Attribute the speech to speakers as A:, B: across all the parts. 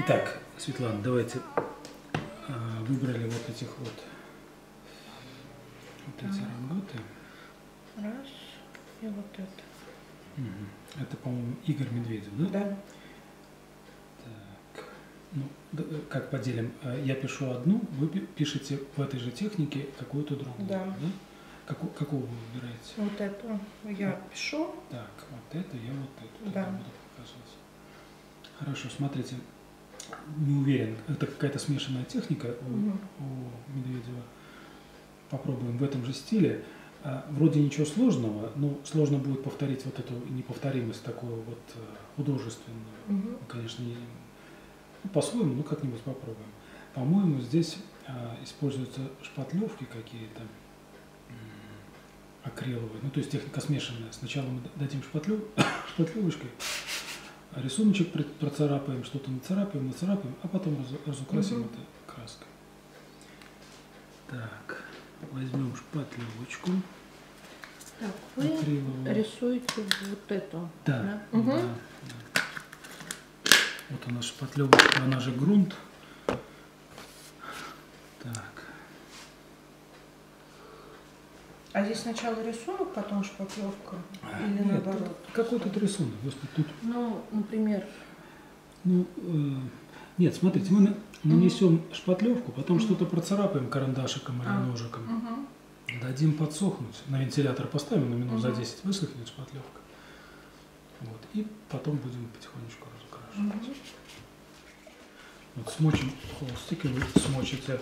A: Итак, Светлана, давайте а, выбрали вот этих вот вот эти работы.
B: Раз. И вот это.
A: Мгм. Это, по-моему, Игорь Медведев, да?
B: Да.
A: Так. Ну, э, как поделим? Э, Я пишу одну, вы пи- пишете в этой же технике какую-то другую.
B: Да.
A: Каку- какую вы выбираете?
B: Вот это я пишу.
A: Так, вот это, я вот эту
B: Да.
A: буду показывать. Хорошо, смотрите. Не уверен, это какая-то смешанная техника у,
B: Мгм.
A: у Медведева. Попробуем в этом же стиле. А, Вроде ничего сложного, но сложно будет повторить вот эту неповторимость такую вот э, художественную. Ну, конечно, не, ну, по-своему, ну как-нибудь попробуем. По-моему, здесь а, используются шпатлевки какие-то акриловые, ну то есть техника смешанная. Сначала мы дадим шпатлев, шпатлевочкой, а рисуночек процарапаем, что-то нацарапаем, нацарапаем, а потом раз- разукрасим
B: Мгм.
A: это краской. Так, возьмем шпатлевочку
B: Так, вы
A: акриловую.
B: рисуете вот эту.
A: Да,
B: Да?
A: да,
B: Мгм.
A: да. Вот у нас шпатлевочка, она же грунт. Так,
B: А здесь сначала рисунок, потом шпаклевка? Или
A: нет,
B: наоборот?
A: какой тут рисунок? Господи, тут,
B: Ну, например,
A: ну, э, нет, смотрите, мы на- нанесем шпатлевку, потом что-то процарапаем карандашиком или
B: А.
A: ножиком,
B: мгм.
A: дадим подсохнуть, на вентилятор поставим, на минут за
B: Мгм.
A: 10 высохнет шпатлевка. Вот, и потом будем потихонечку разукрашивать.
B: Мгм.
A: Вот смочим холстик, и вы смочите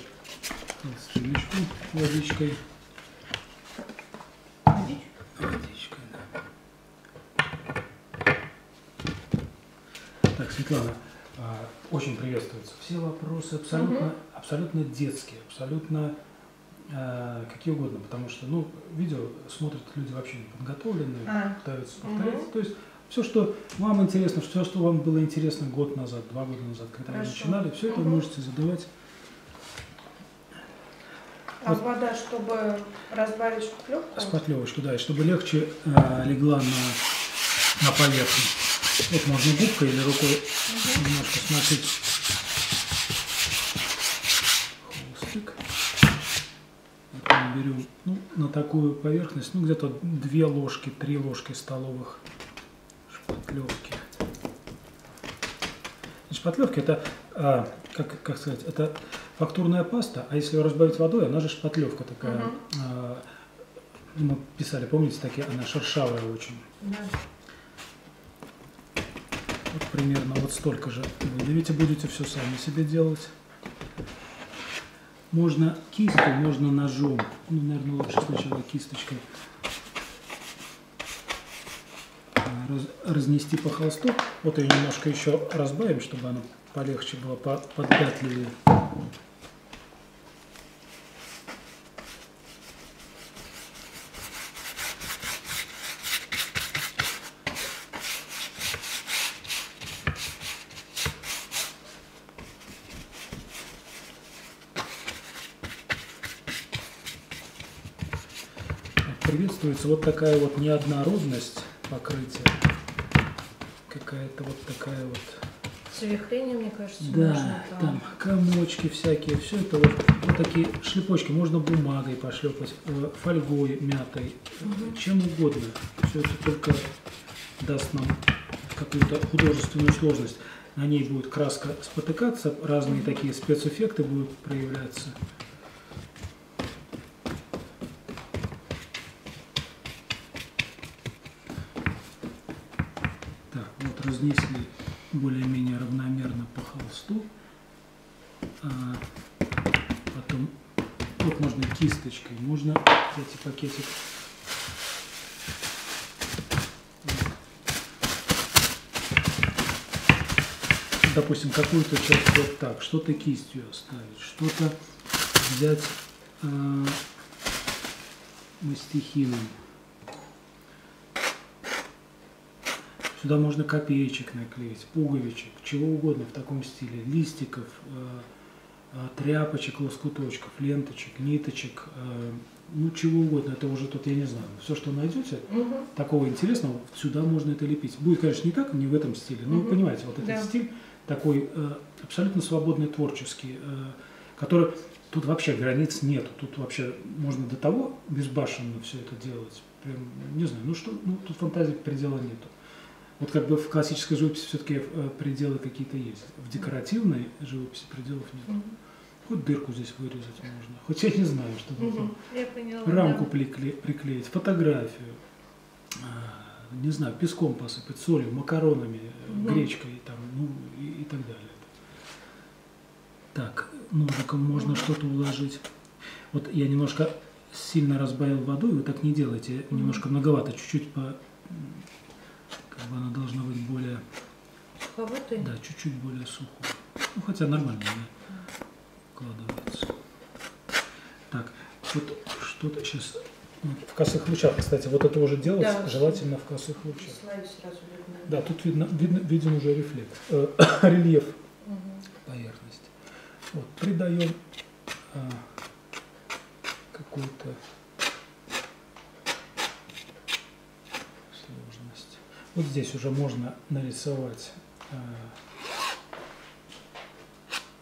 A: холстиночку водичкой. Водичкой, да. Так, Светлана, а, очень приветствуются все вопросы, абсолютно,
B: Мгм.
A: абсолютно детские, абсолютно а, какие угодно, потому что, ну, видео смотрят люди вообще не подготовленные,
B: А.
A: пытаются повторять. То есть все, что вам интересно, все, что вам было интересно год назад, два года назад, когда вы
B: Хорошо.
A: начинали, все это вы
B: Мгм.
A: можете задавать.
B: А
A: Вот.
B: вода, чтобы разбавить шпаклевку?
A: Шпатлевочку, да, и чтобы легче э, легла на, на поверхность. Вот можно губкой или рукой немножко смочить холстик. Берем ну, на такую поверхность, ну где-то две ложки, три ложки столовых шпатлевки. И Шпатлевки это, а, как, как сказать, это фактурная паста, а если ее разбавить водой, она же шпатлевка такая. А, мы писали, помните, такие, она шершавая очень.
B: Да.
A: Вот примерно вот столько же выдавите, будете все сами себе делать. Можно кистью, можно ножом. Ну, наверное, лучше сначала кисточкой. А, раз- разнести по холсту. Вот ее немножко еще разбавим, чтобы она полегче была, по- Приветствуется вот такая вот неоднородность покрытия. Какая-то вот такая вот
B: С вихрением, мне кажется,
A: Да,
B: можно
A: там комочки всякие, все это вот, вот такие шлепочки, можно бумагой пошлепать, э, фольгой мятой, э, чем угодно. Все это только даст нам какую-то художественную сложность. На ней будет краска спотыкаться, разные такие спецэффекты будут проявляться. Так, вот разнесли более-менее равномерно по холсту. А, потом, вот можно кисточкой, можно взять и пакетик. Допустим, какую-то часть вот так, что-то кистью оставить, что-то взять а, мастихином. Сюда можно копеечек наклеить, пуговичек, чего угодно в таком стиле, листиков, э, э, тряпочек, лоскуточков, ленточек, ниточек, э, ну чего угодно, это уже тут, я не знаю, все, что найдете,
B: Мгм.
A: такого интересного, сюда можно это лепить. Будет, конечно, не так, не в этом стиле, но вы
B: Мгм.
A: понимаете, вот этот
B: Да.
A: стиль такой абсолютно свободный, творческий, который тут вообще границ нет, тут вообще можно до того безбашенно все это делать, прям, не знаю, ну что, ну тут фантазии предела нету. Вот как бы в классической живописи все-таки пределы какие-то есть, в декоративной живописи пределов нет.
B: Мгм.
A: Хоть дырку здесь вырезать можно, хоть я не знаю, что тут
B: Мгм. Я поняла.
A: рамку
B: да.
A: прикле- приклеить, фотографию, а, не знаю, песком посыпать, солью, макаронами, э,
B: Мгм.
A: гречкой там, ну и, и так далее. Так, ножиком можно что-то уложить. Вот я немножко сильно разбавил водой, вы так не делайте, немножко многовато, чуть-чуть по... м, Как бы она должна быть более,
B: Суховатый?
A: да, чуть-чуть более сухой. Ну, хотя нормально она укладывается. Так, вот что-то сейчас... В косых лучах, кстати, вот это уже делать
B: Да.
A: желательно в косых лучах.
B: Сразу видно.
A: Да, тут видно, видно, виден уже рефлекс, э, рельеф
B: Мгм.
A: поверхности. Вот, придаем а, какую-то сложность. Вот здесь уже можно нарисовать, а,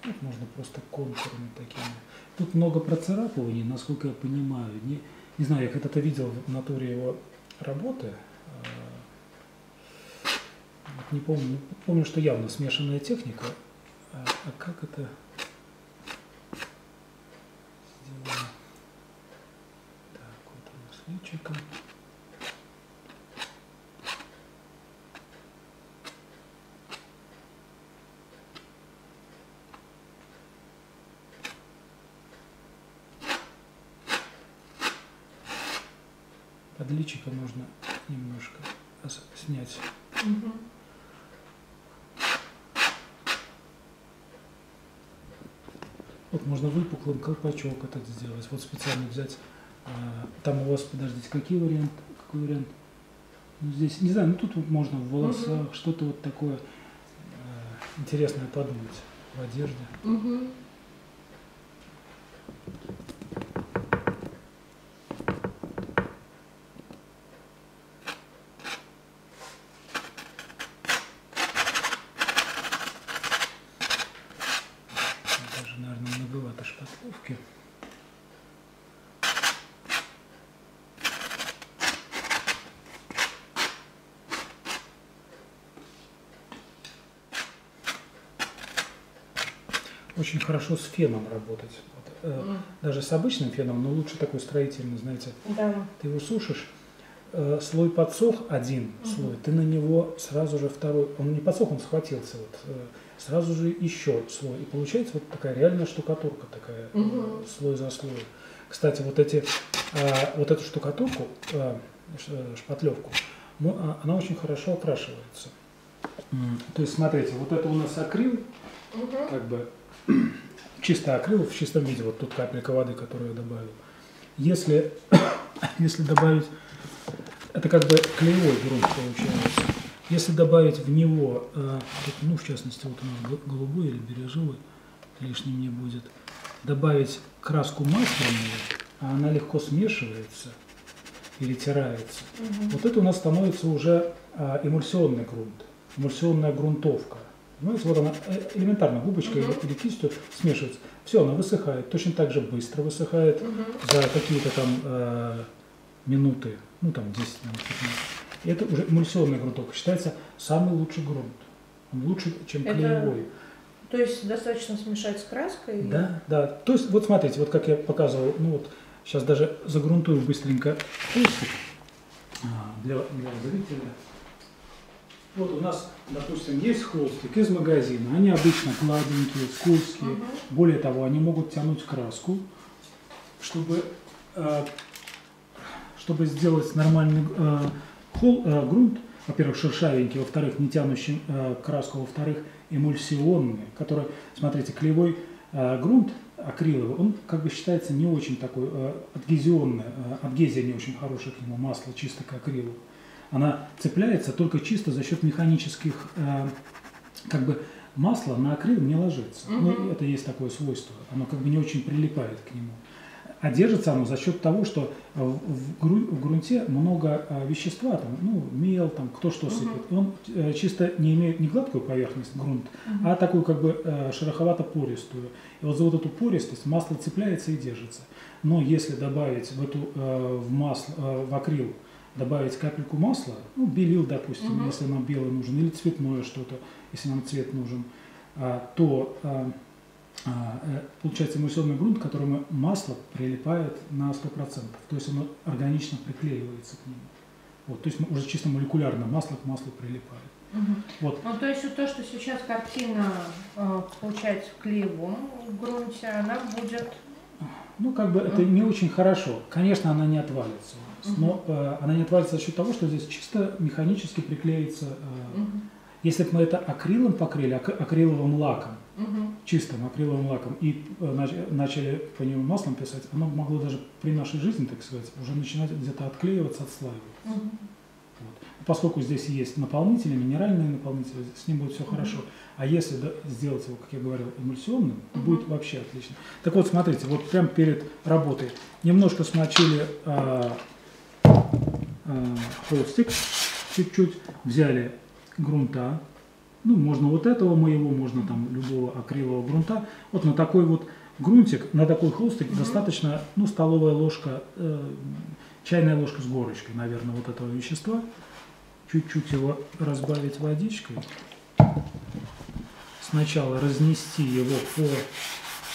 A: вот можно просто контурами такими. Тут много процарапываний, насколько я понимаю. Не, не знаю, я когда-то видел в натуре его работы. вот не помню, помню, что явно смешанная техника. А, а как это сделано? Так, вот у нас личико. Личико можно немножко снять
B: Мгм.
A: Вот можно выпуклым колпачок этот сделать. Вот специально взять. а, Там у вас, подождите, какие варианты? Какой вариант? Ну, здесь, не знаю, ну тут вот можно в волосах что-то вот такое а, интересное подумать в одежде.
B: Мгм.
A: Даже, многовато шпатлевки. Очень хорошо с феном работать. Вот, э,
B: М.
A: даже с обычным феном, но лучше такой строительный, знаете.
B: Да.
A: Ты его сушишь, э, слой подсох один
B: Мгм.
A: слой, ты на него сразу же второй, он не подсох, он схватился, вот, э, сразу же еще слой. И получается вот такая реальная штукатурка такая,
B: Мгм.
A: слой за слоем. Кстати, вот эти, э, вот эту штукатурку, э, шпатлевку, мо- а, она очень хорошо окрашивается. М, То есть, смотрите, вот это у нас акрил,
B: Мгм.
A: как бы чисто акрил в чистом виде, вот тут капелька воды, которую я добавил. Если, если добавить, это как бы клеевой грунт получается. Если добавить в него, э, ну в частности вот у нас го- голубой или бирюзовый, лишним не будет, добавить краску масляную, а она легко смешивается, перетирается.
B: Мгм.
A: Вот это у нас становится уже а, эмульсионный грунт, эмульсионная грунтовка. Понимаете, вот она э, элементарно губочкой
B: Мгм.
A: или кистью смешивается. Все, она высыхает, точно так же быстро высыхает
B: Мгм.
A: за какие-то там э, минуты, ну там 10 минут. 15. И это уже эмульсионная грунтовка. Считается самый лучший грунт. Он лучше, чем
B: Это
A: клеевой.
B: То есть достаточно смешать с краской?
A: Да, да. То есть, вот смотрите, вот как я показывал, ну вот сейчас даже загрунтую быстренько а, для, для зрителя. Вот у нас, допустим, есть холстик из магазина. Они обычно гладенькие, скользкие.
B: Мгм.
A: Более того, они могут тянуть краску, чтобы, э, чтобы сделать нормальный э, хол- э, грунт, во-первых, шершавенький, во-вторых, не тянущий э, краску, во-вторых, эмульсионный, который, смотрите, клеевой э, грунт акриловый, он как бы считается не очень такой э, адгезионный, э, адгезия не очень хорошая к нему, масло чисто к акрилу. Она цепляется только чисто за счет механических, э, как бы масло на акрил не ложится. Ну,
B: Мгм.
A: это есть такое свойство, оно как бы не очень прилипает к нему. А держится оно за счет того, что в, в, гру- в грунте много а, вещества, там, ну, мел, там, кто что сыпет. Он э, чисто не имеет не гладкую поверхность, грунт, а такую как бы э, шероховато-пористую. И вот за вот эту пористость масло цепляется и держится. Но если добавить в, эту, э, в, масло, э, в акрил добавить капельку масла, ну, белил, допустим,
B: Мгм.
A: если нам белый нужен, или цветное что-то, если нам цвет нужен, то э, получается эмульсионный грунт, к которому масло прилипает на 100%. То есть оно органично приклеивается к нему. Вот, то есть уже чисто молекулярно масло к маслу прилипает.
B: Мгм.
A: Вот.
B: Ну, то есть то, что сейчас картина э, получается в клеевом грунте, она будет...
A: Ну, как бы это не очень хорошо. Конечно, она не отвалится но э, она не отвалится за счет того, что здесь чисто механически приклеится. э,
B: Мгм.
A: если бы мы это акрилом покрыли, ак- акриловым лаком,
B: Мгм.
A: чистым акриловым лаком, и э, нач- начали по нему маслом писать, оно могло даже при нашей жизни, так сказать, уже начинать где-то отклеиваться, отслаиваться.
B: Мгм.
A: Вот. Поскольку здесь есть наполнители, минеральные наполнители, с ним будет все хорошо. А если да, сделать его, как я говорил, эмульсионным,
B: Мгм.
A: будет вообще отлично. Так вот, смотрите, вот прямо перед работой немножко смочили а, холстик, чуть-чуть, взяли грунта, ну, можно вот этого моего, можно там любого акрилового грунта. Вот на такой вот грунтик, на такой холстик
B: Мгм.
A: достаточно, ну, столовая ложка, э, чайная ложка с горочкой, наверное, вот этого вещества. Чуть-чуть его разбавить водичкой. Сначала разнести его по,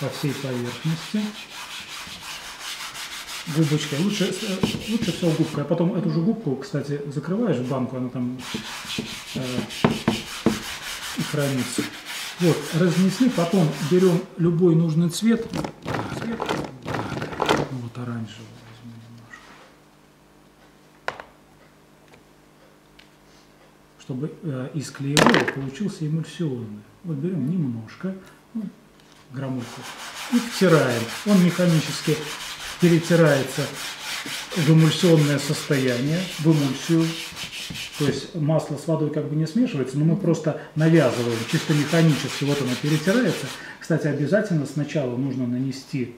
A: по всей поверхности. Губочкой. Лучше, э, лучше всего губкой. А потом эту же губку, кстати, закрываешь в банку, она там э, и хранится. Вот, разнесли, потом берем любой нужный цвет. Цвет. Вот оранжевый. Чтобы э, из клеевого получился эмульсионный. Вот берем немножко, ну, граммульку, и втираем. Он механически перетирается в эмульсионное состояние, в эмульсию. То есть масло с водой как бы не смешивается, но мы просто навязываем чисто механически. Вот оно перетирается. Кстати, обязательно сначала нужно нанести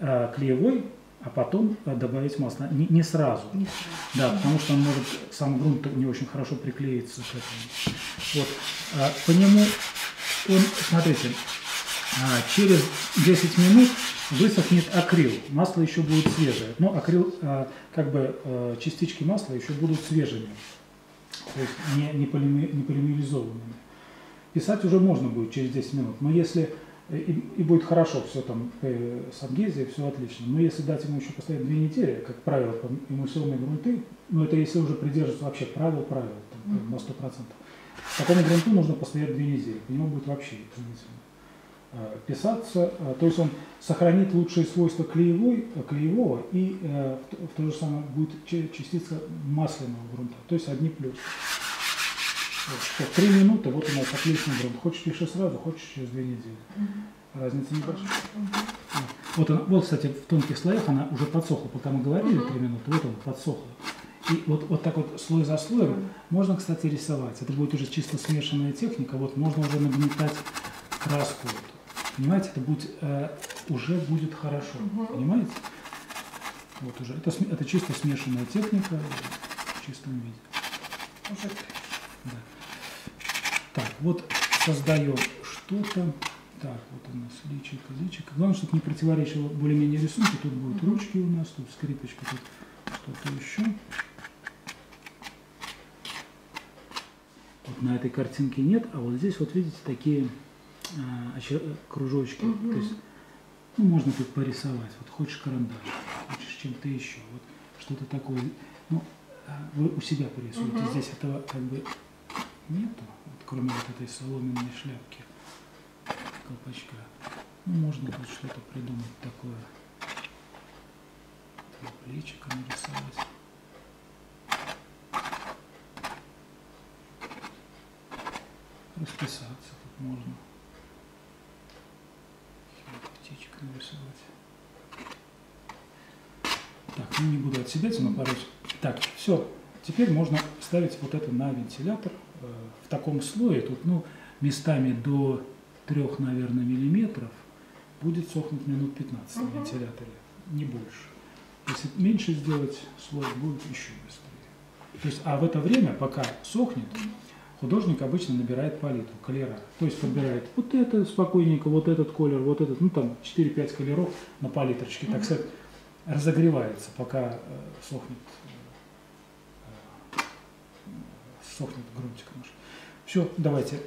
A: э, клеевой, а потом э, добавить масло. Не, не сразу.
B: Не сразу.
A: Да, потому что он может, сам грунт не очень хорошо приклеится к этому. Вот. А, по нему он, смотрите, а, через 10 минут высохнет акрил. Масло еще будет свежее. Но акрил, а, как бы а, частички масла еще будут свежими. То есть не, не, полиме- не полимеризованными. Писать уже можно будет через 10 минут. Но если и, и будет хорошо, все там э, с адгезией, все отлично. Но если дать ему еще постоять две недели, как правило, по эмульсионные грунты, ну это если уже придерживаться вообще правил, правил, там, на 100%. Такому грунту нужно постоять две недели, по нему будет вообще изумительно э, писаться. Э, То есть он сохранит лучшие свойства клеевой, э, клеевого и э, в, то- в то же самое будет частица масляного грунта. То есть одни плюсы. Вот, что, три минуты, вот у нас отличный грунт. Хочешь пиши сразу, хочешь через две недели. Разница небольшая. Вот, она, вот, кстати, в тонких слоях она уже подсохла, пока мы говорили три минуты, вот она подсохла. И вот, вот так вот слой за слоем можно, кстати, рисовать. Это будет уже чисто смешанная техника. Вот можно уже нагнетать краску. эту. Понимаете, это будет, э, уже будет хорошо.
B: Мгм.
A: Понимаете? Вот уже. Это, это чисто смешанная техника в чистом виде.
B: Уже
A: Да. Так, вот создаем что-то. Так, вот у нас личико, личико. Главное, чтобы не противоречило более-менее рисунку. Тут будут
B: Мгм.
A: ручки у нас, тут скрипочка, тут что-то еще. Вот на этой картинке нет, а вот здесь вот видите такие кружочки.
B: Мгм.
A: То есть, ну, можно тут порисовать. Вот хочешь карандаш, хочешь чем-то еще. Вот что-то такое. Ну, а, вы у себя порисуете.
B: Мгм.
A: Здесь этого как бы нету, вот, кроме вот этой соломенной шляпки, колпачка. Ну, можно тут что-то придумать такое. Плечико нарисовать. Расписаться тут можно. Птичек нарисовать. Так, ну не буду отседать, но порой. Так, все. Теперь можно ставить вот это на вентилятор э, в таком слое. Тут, ну, местами до трех, наверное, миллиметров будет сохнуть минут 15 на
B: Мгм.
A: вентиляторе. не больше. Если меньше сделать слой, будет еще быстрее. То есть, а в это время, пока сохнет, художник обычно набирает палитру, колера. То есть подбирает вот это спокойненько, вот этот колер, вот этот, ну там 4-5 колеров на палитрочке, так сказать, разогревается, пока э, сохнет, э, сохнет грунтик наш. Все, давайте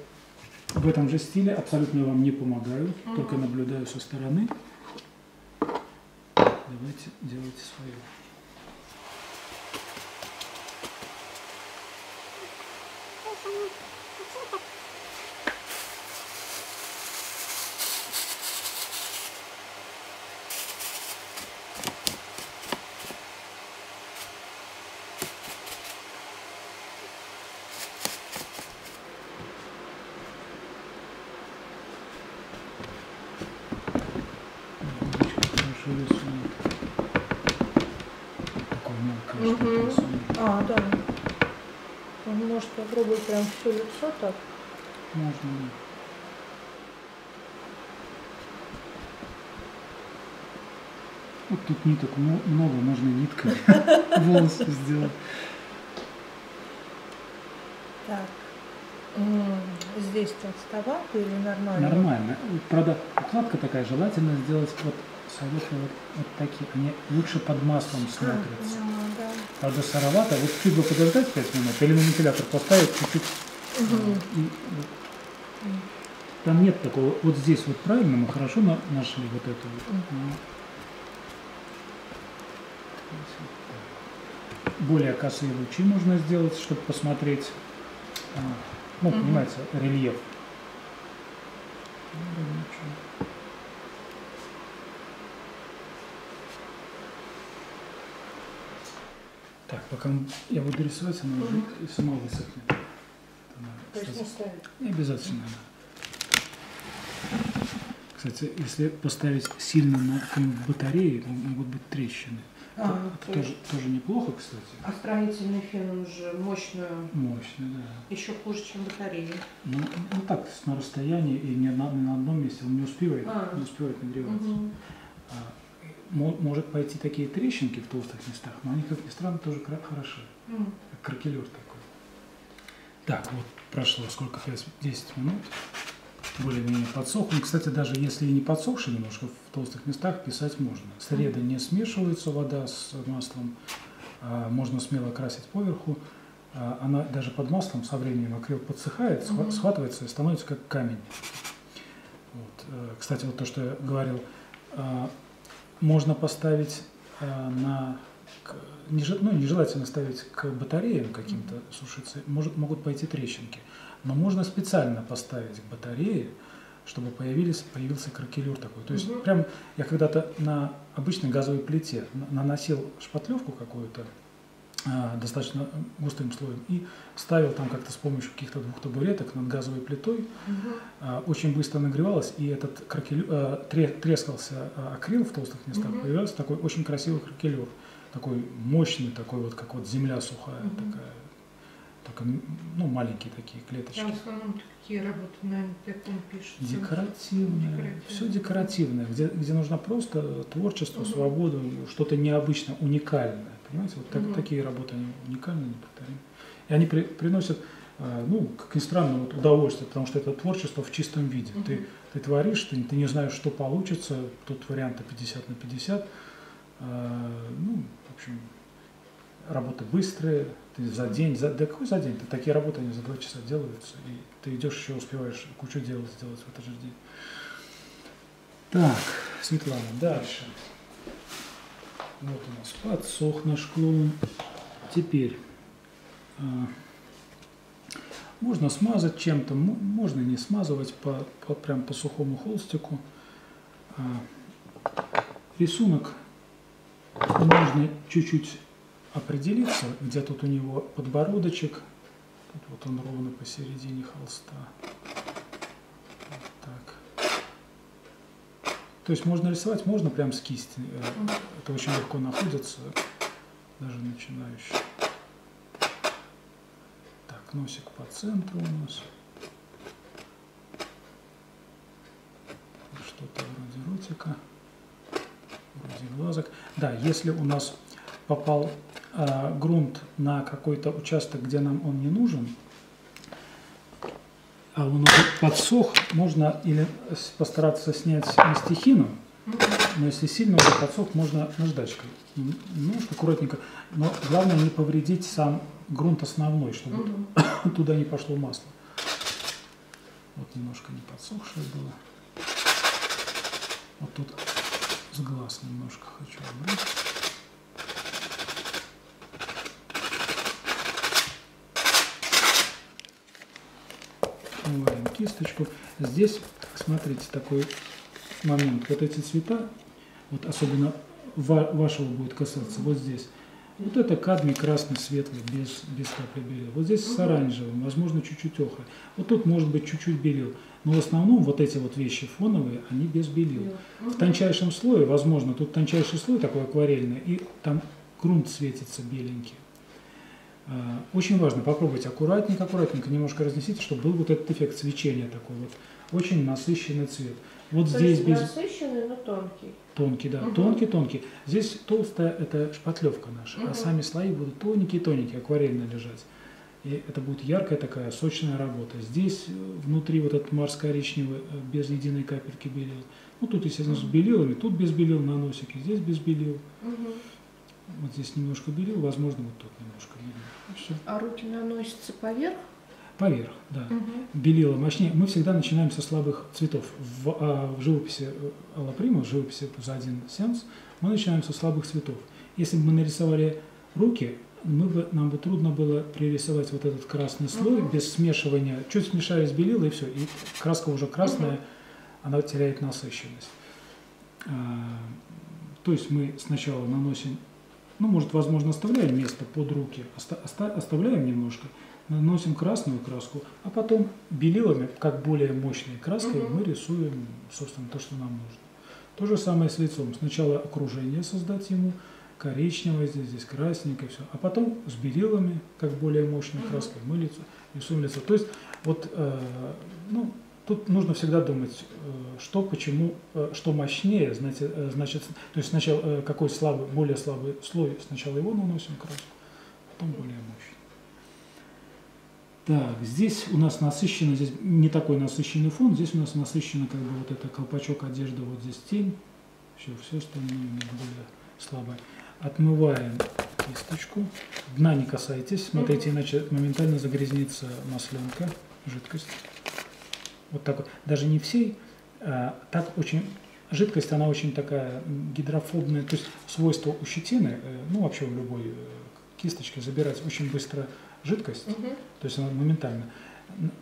A: в этом же стиле, абсолютно вам не помогаю, только наблюдаю со стороны. Давайте делайте свое. Губочка хорошо рисует. Такой мелкий что-то
B: Мгм.
A: рисует.
B: А, да. Он попробовать прям все лицо так.
A: Можно. Вот тут ниток мно- много, можно нитками волосы сделать.
B: Так. Здесь отставал или нормально?
A: Нормально. Правда, укладка такая, желательно сделать вот советую вот, вот такие. Они лучше под маслом
B: А,
A: смотрятся.
B: поняла, да.
A: Правда, сыровато. Вот чуть бы подождать 5 минут или на вентилятор поставить чуть-чуть.
B: Мгм.
A: И вот там нет такого. Вот здесь вот правильно мы хорошо на- нашли вот эту. вот. Ну, Более косые лучи можно сделать, чтобы посмотреть, а, ну,
B: Мгм.
A: понимаете, рельеф. Пока я буду рисовать, она уже и сама высохнет. Она,
B: То есть не ставить.
A: не обязательно. Кстати, если поставить сильно на м- могут быть трещины.
B: А,
A: это
B: то
A: тоже,
B: есть-
A: тоже неплохо, кстати.
B: А строительный фен, он же мощную,
A: Мощно, да.
B: еще хуже, чем батарея.
A: Ну, ну так, на расстоянии и не на, не на одном месте он не успевает,
B: А.
A: не успевает нагреваться.
B: Мгм.
A: Мо- может пойти такие трещинки в толстых местах, но они, как ни странно, тоже хороши.
B: М.
A: Как кракелюр такой. Так, вот прошло сколько, 5-10 минут. Более-менее подсох. И, кстати, даже если и не подсохший немножко, в толстых местах писать можно. Среда не смешивается вода с маслом. а, Можно смело красить поверху. А, Она даже под маслом со временем акрил подсыхает, схватывается и становится как камень. Вот. э, Кстати, вот то, что я говорил, а, можно поставить а, на ну, нежелательно ставить к батареям каким-то сушиться, может, могут пойти трещинки. Но можно специально поставить к батарее, чтобы появились, появился кракелюр такой. То есть
B: Мгм.
A: прям я когда-то на обычной газовой плите на- наносил шпатлевку какую-то достаточно густым слоем и ставил там как-то с помощью каких-то двух табуреток над газовой плитой а, очень быстро нагревалось, и этот кракелю- тре- трескался акрил в толстых местах,
B: Мгм.
A: появился такой очень красивый кракелюр, такой мощный, такой вот, как вот земля сухая
B: Мгм.
A: такая, только, ну, маленькие такие клеточки.
B: Там в основном какие работы на таком пишутся?
A: Декоративное,
B: Декоративное.
A: все декоративное, где, где нужно просто творчество,
B: Мгм.
A: свободу, что-то необычно, уникальное. Понимаете, вот так-
B: Мгм.
A: такие работы, они уникальны, неповторимы. И они при- приносят, э, ну, как ни странно, вот удовольствие, потому что это творчество в чистом виде.
B: Мгм.
A: Ты, ты творишь, ты, ты не знаешь, что получится, тут варианты 50 на 50. Э, ну, в общем, работы быстрые, ты за день, за, да какой за день? Ты такие работы, они за два часа делаются, и ты идешь еще успеваешь кучу дел сделать в этот же день. Так, Светлана, дальше. Вот у нас подсох наш клоун. Теперь а, можно смазать чем-то, мо- можно не смазывать по, по- прям по сухому холстику. А, рисунок можно чуть-чуть определиться, где тут у него подбородочек. Тут вот он ровно посередине холста. Вот так. То есть можно рисовать, можно прям с кисти. Э. Это очень легко находится, даже начинающий. Так, носик по центру у нас. Что-то вроде ротика. вроде глазок. Да, если у нас попал э, грунт на какой-то участок, где нам он не нужен, а он уже подсох, можно или постараться снять мастихину, но если сильно уже подсох, можно наждачкой. Немножко аккуратненько. Но главное не повредить сам грунт основной, чтобы туда не пошло масло. Вот немножко не подсохшее было. Вот тут с глаз немножко хочу убрать. Умываем кисточку. Здесь, смотрите, такой момент. Вот эти цвета, вот особенно ва- вашего будет касаться, вот здесь. Вот это кадмий красный, светлый, без, без капли белил. Вот здесь с оранжевым, возможно, чуть-чуть охры. Вот тут может быть чуть-чуть белил. Но в основном вот эти вот вещи фоновые, они без белил. В тончайшем слое, возможно, тут тончайший слой такой акварельный, и там грунт светится беленький. А, Очень важно попробовать аккуратненько, аккуратненько, немножко разнесите, чтобы был вот этот эффект свечения такой вот. Очень насыщенный цвет. Вот
B: То
A: здесь без
B: насыщенный, но тонкий.
A: тонкий, да,
B: Мгм.
A: тонкий, тонкий. Здесь толстая это шпатлевка наша,
B: Мгм.
A: а сами слои будут тоненькие, тоненькие, акварельно лежать. И это будет яркая такая сочная работа. Здесь э, внутри вот этот марс-коричневый э, без единой капельки белил. Ну тут, естественно, с белилами, тут без белил на носике, здесь без белил.
B: Мгм.
A: Вот здесь немножко белил, возможно, вот тут немножко белил. Все.
B: А руки наносятся поверх?
A: Поверх, да.
B: Мгм.
A: белила мощнее. Мы всегда начинаем со слабых цветов. В, а, в живописи э, Алла Прима, в живописи за один сеанс, мы начинаем со слабых цветов. Если бы мы нарисовали руки, мы бы, нам бы трудно было пририсовать вот этот красный слой
B: Мгм.
A: без смешивания. Чуть смешались белила и все, и краска уже красная,
B: Мгм.
A: она теряет насыщенность. А, то есть мы сначала наносим, ну, может, возможно, оставляем место под руки, оста- оста- оставляем немножко, наносим красную краску, а потом белилами, как более мощной краской,
B: Мгм.
A: мы рисуем, собственно, то, что нам нужно. То же самое с лицом. Сначала окружение создать ему, коричневое здесь, здесь красненькое, все. А потом с белилами, как более мощной краской, мы лицо, рисуем лицо. То есть вот, э, ну, тут нужно всегда думать, э, что, почему, э, что мощнее, значит, э, значит, то есть сначала какой слабый, более слабый слой, сначала его наносим краску, потом более мощный. Так, здесь у нас насыщенно, здесь не такой насыщенный фон, здесь у нас насыщенно как бы вот это колпачок одежды, вот здесь тень, все, все остальное более слабое. Отмываем кисточку, дна не касайтесь, смотрите, иначе моментально загрязнится масленка, жидкость. Вот так вот, даже не всей, а так очень, жидкость она очень такая гидрофобная, то есть свойство у щетины, э, ну вообще у любой э, кисточки забирать очень быстро жидкость,
B: Мгм.
A: то есть она моментально.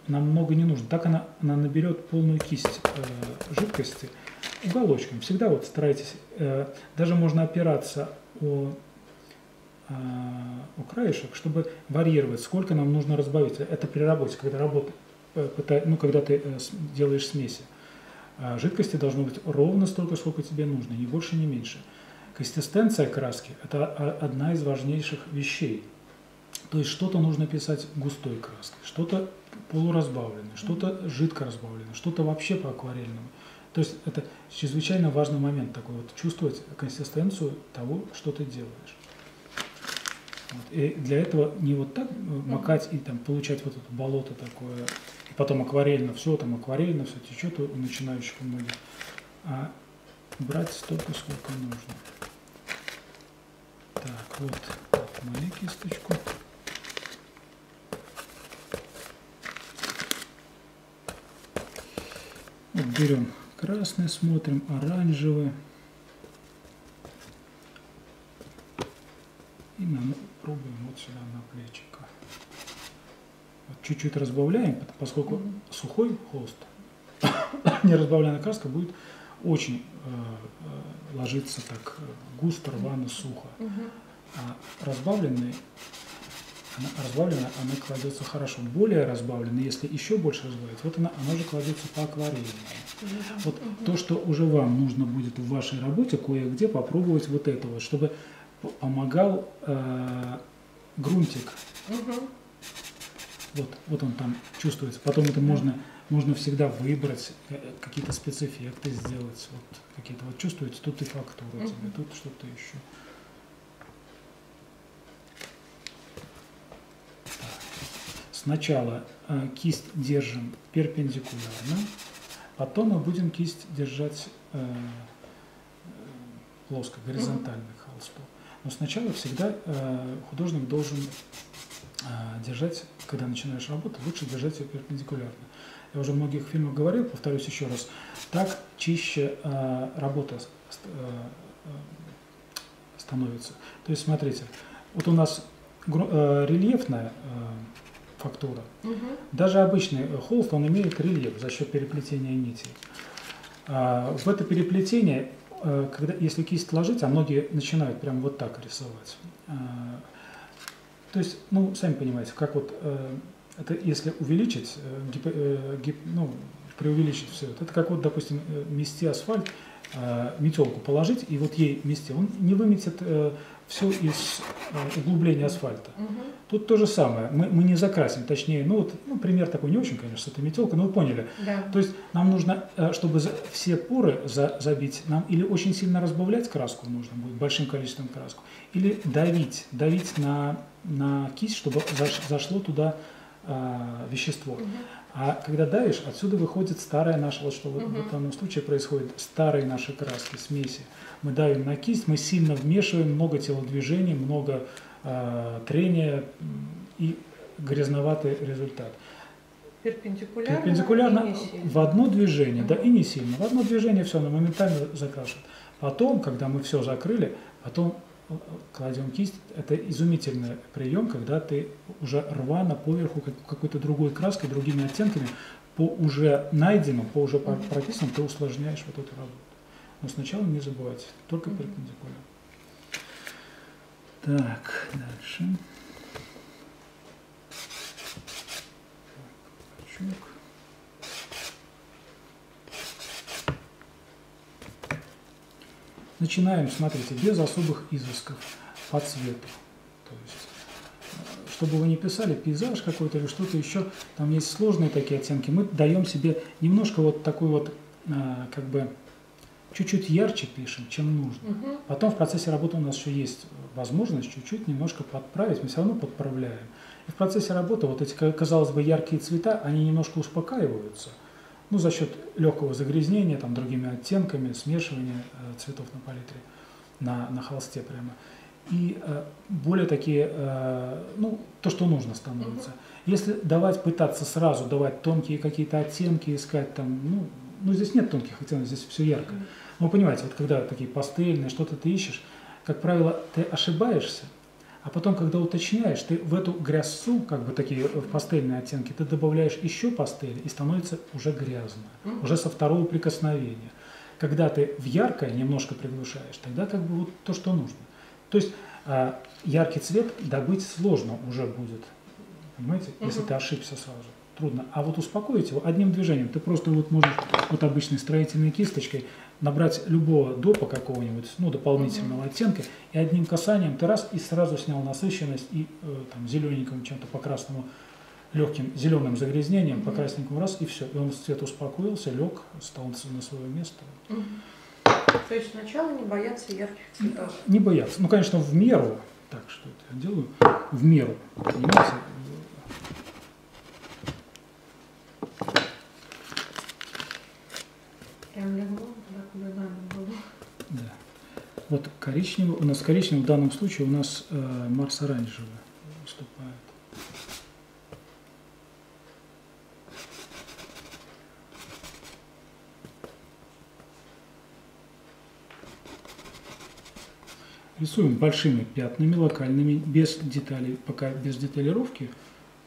A: Нам много не нужно. Так она, она наберет полную кисть э, жидкости уголочком. Всегда вот старайтесь, э, даже можно опираться о, э, о краешек, чтобы варьировать, сколько нам нужно разбавить. Это при работе, когда работа, ну, когда ты э, делаешь смеси. А Жидкости должно быть ровно столько, сколько тебе нужно, ни больше, ни меньше. Консистенция краски – это одна из важнейших вещей. То есть что-то нужно писать густой краской, что-то полуразбавленное, что-то жидко разбавленное, что-то вообще по акварельному. То есть это чрезвычайно важный момент такой, вот чувствовать консистенцию того, что ты делаешь. Вот. И для этого не вот так э, макать и там получать вот это болото такое, и потом акварельно, все там акварельно, все течет у начинающих у многих, а брать столько, сколько нужно. Так, вот, отмыли кисточку. Вот берем красный, смотрим, оранжевый. И нам пробуем вот сюда на плечико. Вот чуть-чуть разбавляем, пот- поскольку сухой холст, неразбавленная краска будет очень э, э, ложиться так густо, рвано, сухо.
B: Мгм.
A: А разбавленный, она, разбавленная, она кладется хорошо. Более разбавленная, если еще больше разбавить, вот она, она уже кладется по акварельному. Вот то, что уже вам нужно будет в вашей работе кое-где попробовать вот это вот, чтобы помогал э, грунтик.
B: Мгм.
A: Вот, вот он там чувствуется. Потом это можно можно всегда выбрать э, какие-то спецэффекты сделать, вот какие-то вот чувствуете, тут и фактура
B: Мгм.
A: тебе, тут что-то еще. Сначала э, кисть держим перпендикулярно, потом мы будем кисть держать э, э, плоско, горизонтально к холсту. Но сначала всегда э, художник должен э, держать, когда начинаешь работать, лучше держать ее перпендикулярно. Я уже в многих фильмах говорил, повторюсь еще раз, так чище э, работа становится. То есть, смотрите, вот у нас рельефная фактура,
B: Мгм.
A: даже обычный холст, он имеет рельеф за счет переплетения нитей. А, В это переплетение, когда, если кисть ложить, а многие начинают прямо вот так рисовать. А, То есть, ну, сами понимаете, как вот, э, это если увеличить, э, э, гип- ну, преувеличить все это, это как вот, допустим, э, мести асфальт, э, метелку положить, и вот ей мести, он не выметит все из э, углубления асфальта.
B: Мгм.
A: Тут то же самое. Мы, мы не закрасим, точнее, ну вот, ну, пример такой не очень, конечно, с этой метелкой, но вы поняли.
B: Да.
A: То есть нам нужно, э, чтобы все поры за- забить, нам или очень сильно разбавлять краску нужно будет, большим количеством краску, или давить, давить на, на кисть, чтобы заш- зашло туда а, вещество.
B: Мгм.
A: А когда давишь, отсюда выходит старая наша, вот что в- в
B: Мгм.
A: данном случае происходит, старые наши краски, смеси. Мы давим на кисть, мы сильно вмешиваем, много телодвижений, много а, трения и грязноватый результат.
B: Перпендикулярно,
A: Перпендикулярно в одно движение, да, и не сильно. В одно движение все, оно моментально закрашивает. Потом, когда мы все закрыли, потом э, кладем кисть. Это изумительный прием, когда ты уже рвано поверху как- какой-то другой краской, другими оттенками, по уже найденному, по уже прописанному, ты усложняешь вот эту работу. Но сначала не забывайте, только
B: Мгм.
A: перпендикулярно. Так, дальше. Так, Начинаем, смотрите, без особых изысков по цвету. То есть, э, чтобы вы не писали пейзаж какой-то или что-то еще, там есть сложные такие оттенки. Мы даем себе немножко вот такой вот, а, как бы, чуть-чуть ярче пишем, чем нужно.
B: Мгм.
A: Потом в процессе работы у нас еще есть возможность чуть-чуть немножко подправить, мы все равно подправляем. И в процессе работы вот эти, ка- казалось бы, яркие цвета, они немножко успокаиваются, ну, за счет легкого загрязнения, там, другими оттенками, смешивания э, цветов на палитре, на, на холсте прямо. И э, более такие, э, ну, то, что нужно становится. Если давать, пытаться сразу давать тонкие какие-то оттенки, искать там, ну, ну, здесь нет тонких оттенков, здесь все ярко. Вы понимаете, вот когда такие пастельные, что-то ты ищешь, как правило, ты ошибаешься, а потом, когда уточняешь, ты в эту грязцу, как бы такие э, пастельные оттенки, ты добавляешь еще пастели, и становится уже грязно,
B: Мгм.
A: уже со второго прикосновения. Когда ты в яркое немножко приглушаешь, тогда как бы вот то, что нужно. То есть а, яркий цвет добыть сложно уже будет, понимаете, если
B: Мгм.
A: ты ошибся сразу. Трудно. А вот успокоить его одним движением. Ты просто вот можешь вот обычной строительной кисточкой набрать любого допа какого-нибудь, ну, дополнительного оттенка, и одним касанием ты раз и сразу снял насыщенность и э, там зелененьким чем-то по красному легким зеленым загрязнением, по
B: Мгм.
A: красненькому раз, и все. И он цвет успокоился, лег, стал на свое место.
B: Мгм. То есть сначала не бояться ярких цветов.
A: Не бояться. Ну, конечно, в меру. Так, что это я делаю? В меру. Понимаете?
B: Прям легло туда, куда надо было.
A: Да. Вот коричневый, у нас коричневый в данном случае у нас э, Марс оранжевый выступает. Рисуем большими пятнами, локальными, без деталей, пока без деталировки.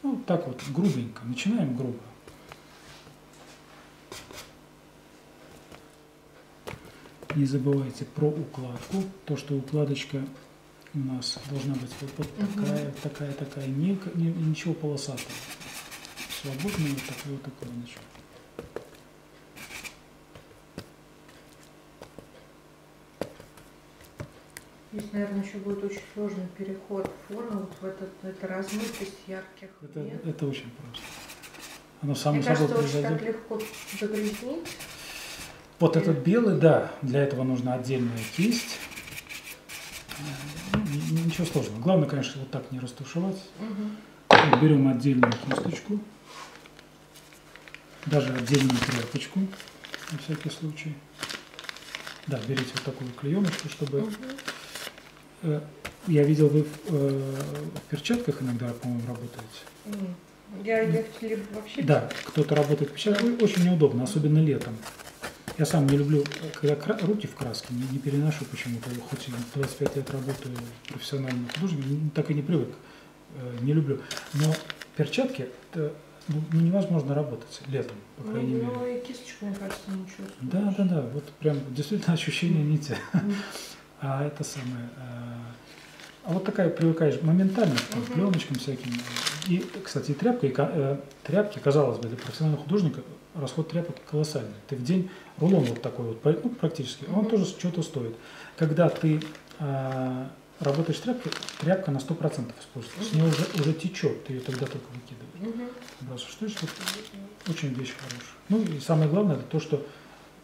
A: Ну, так вот, грубенько. Начинаем грубо. Не забывайте про укладку. То, что укладочка у нас должна быть вот, вот такая, такая, такая, не, не- ничего полосатого. Свободная вот такая вот укладочка.
B: Здесь, наверное, еще будет очень сложный переход фона вот в этот, это размытость ярких.
A: Это,
B: нет?
A: это очень просто. Оно само
B: Мне
A: собой
B: кажется, очень так
A: произойдет.
B: легко загрязнить.
A: Вот этот белый, да, для этого нужна отдельная кисть. Э, ну, ни- Ничего сложного. Главное, конечно, вот так не растушевать. Вот берем отдельную кисточку, даже отдельную тряпочку, на всякий случай. Да, берите вот такую клееночку, чтобы... Э, Я видел, вы в, э, в перчатках иногда, по-моему, работаете.
B: Я, я вообще...
A: Да, кто-то работает в перчатках, очень неудобно, особенно летом. Я сам не люблю, когда руки в краске, не, не переношу почему-то, хоть и 25 лет работаю профессиональным художником, н- так и не привык, э, не люблю. Но перчатки, это, ну, ну, невозможно работать летом, по
B: Ну,
A: крайней мере.
B: ну, и кисточку, мне кажется, ничего.
A: Да, да, да, вот прям действительно ощущения не те.
B: Мгм.
A: А это самое. э, А вот такая привыкаешь моментально к там,
B: Мгм.
A: пленочкам всяким. И, кстати, и тряпка, и э, тряпки, казалось бы, для профессионального художника расход тряпок колоссальный. Ты в день рулон вот такой вот, ну, практически, он тоже что-то стоит. Когда ты а, работаешь тряпкой, тряпка на 100% используется. С нее уже, уже течет, ты ее тогда только выкидываешь. Сбрасываешь. То есть вот, очень вещь хорошая. Ну и самое главное, это то, что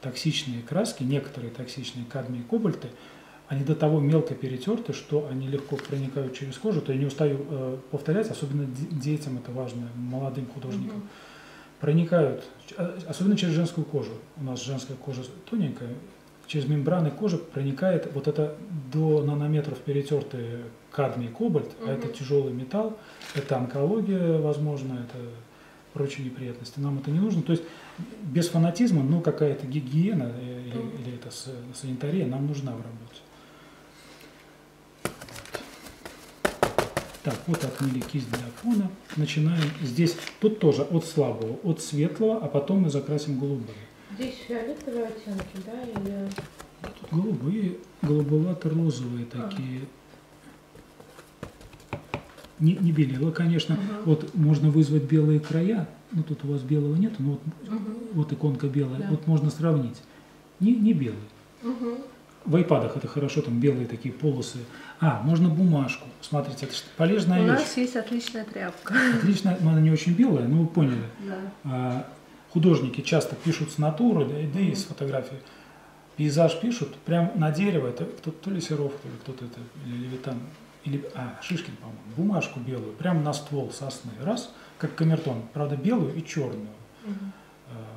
A: токсичные краски, некоторые токсичные кадмии и кобальты, они до того мелко перетерты, что они легко проникают через кожу. То я не устаю э, повторять, особенно де- детям это важно, молодым художникам.
B: Мгм.
A: Проникают, э, особенно через женскую кожу. У нас женская кожа тоненькая, через мембраны кожи проникает вот это до нанометров перетертый кадмий кобальт, а это тяжелый металл, это онкология, возможно, это прочие неприятности. Нам это не нужно. То есть без фанатизма, ну какая-то гигиена э, или, или это санитария нам нужна в работе. Так, вот отмыли кисть для фона. Начинаем здесь, тут тоже от слабого, от светлого, а потом мы закрасим голубым.
B: Здесь фиолетовые оттенки, да, или...
A: Тут голубые, голубовато-розовые
B: А.
A: такие. Не, не белила, конечно.
B: Мгм.
A: Вот можно вызвать белые края. Ну, тут у вас белого нет, но вот,
B: Мгм.
A: вот иконка белая.
B: Да.
A: Вот можно сравнить. Не, не белый.
B: Мгм.
A: В айпадах это хорошо, там белые такие полосы. А, можно бумажку. Смотрите, это полезная
B: У
A: вещь.
B: нас есть отличная тряпка.
A: Отлично, но она не очень белая, но вы поняли.
B: Да.
A: А, художники часто пишут с натуры, да, да и с фотографии. Пейзаж пишут прям на дерево, это кто-то то ли Серов, то ли кто-то это, или Левитан, или, а, Шишкин, по-моему, бумажку белую, прям на ствол сосны, раз, как камертон, правда, белую и черную.
B: Мгм.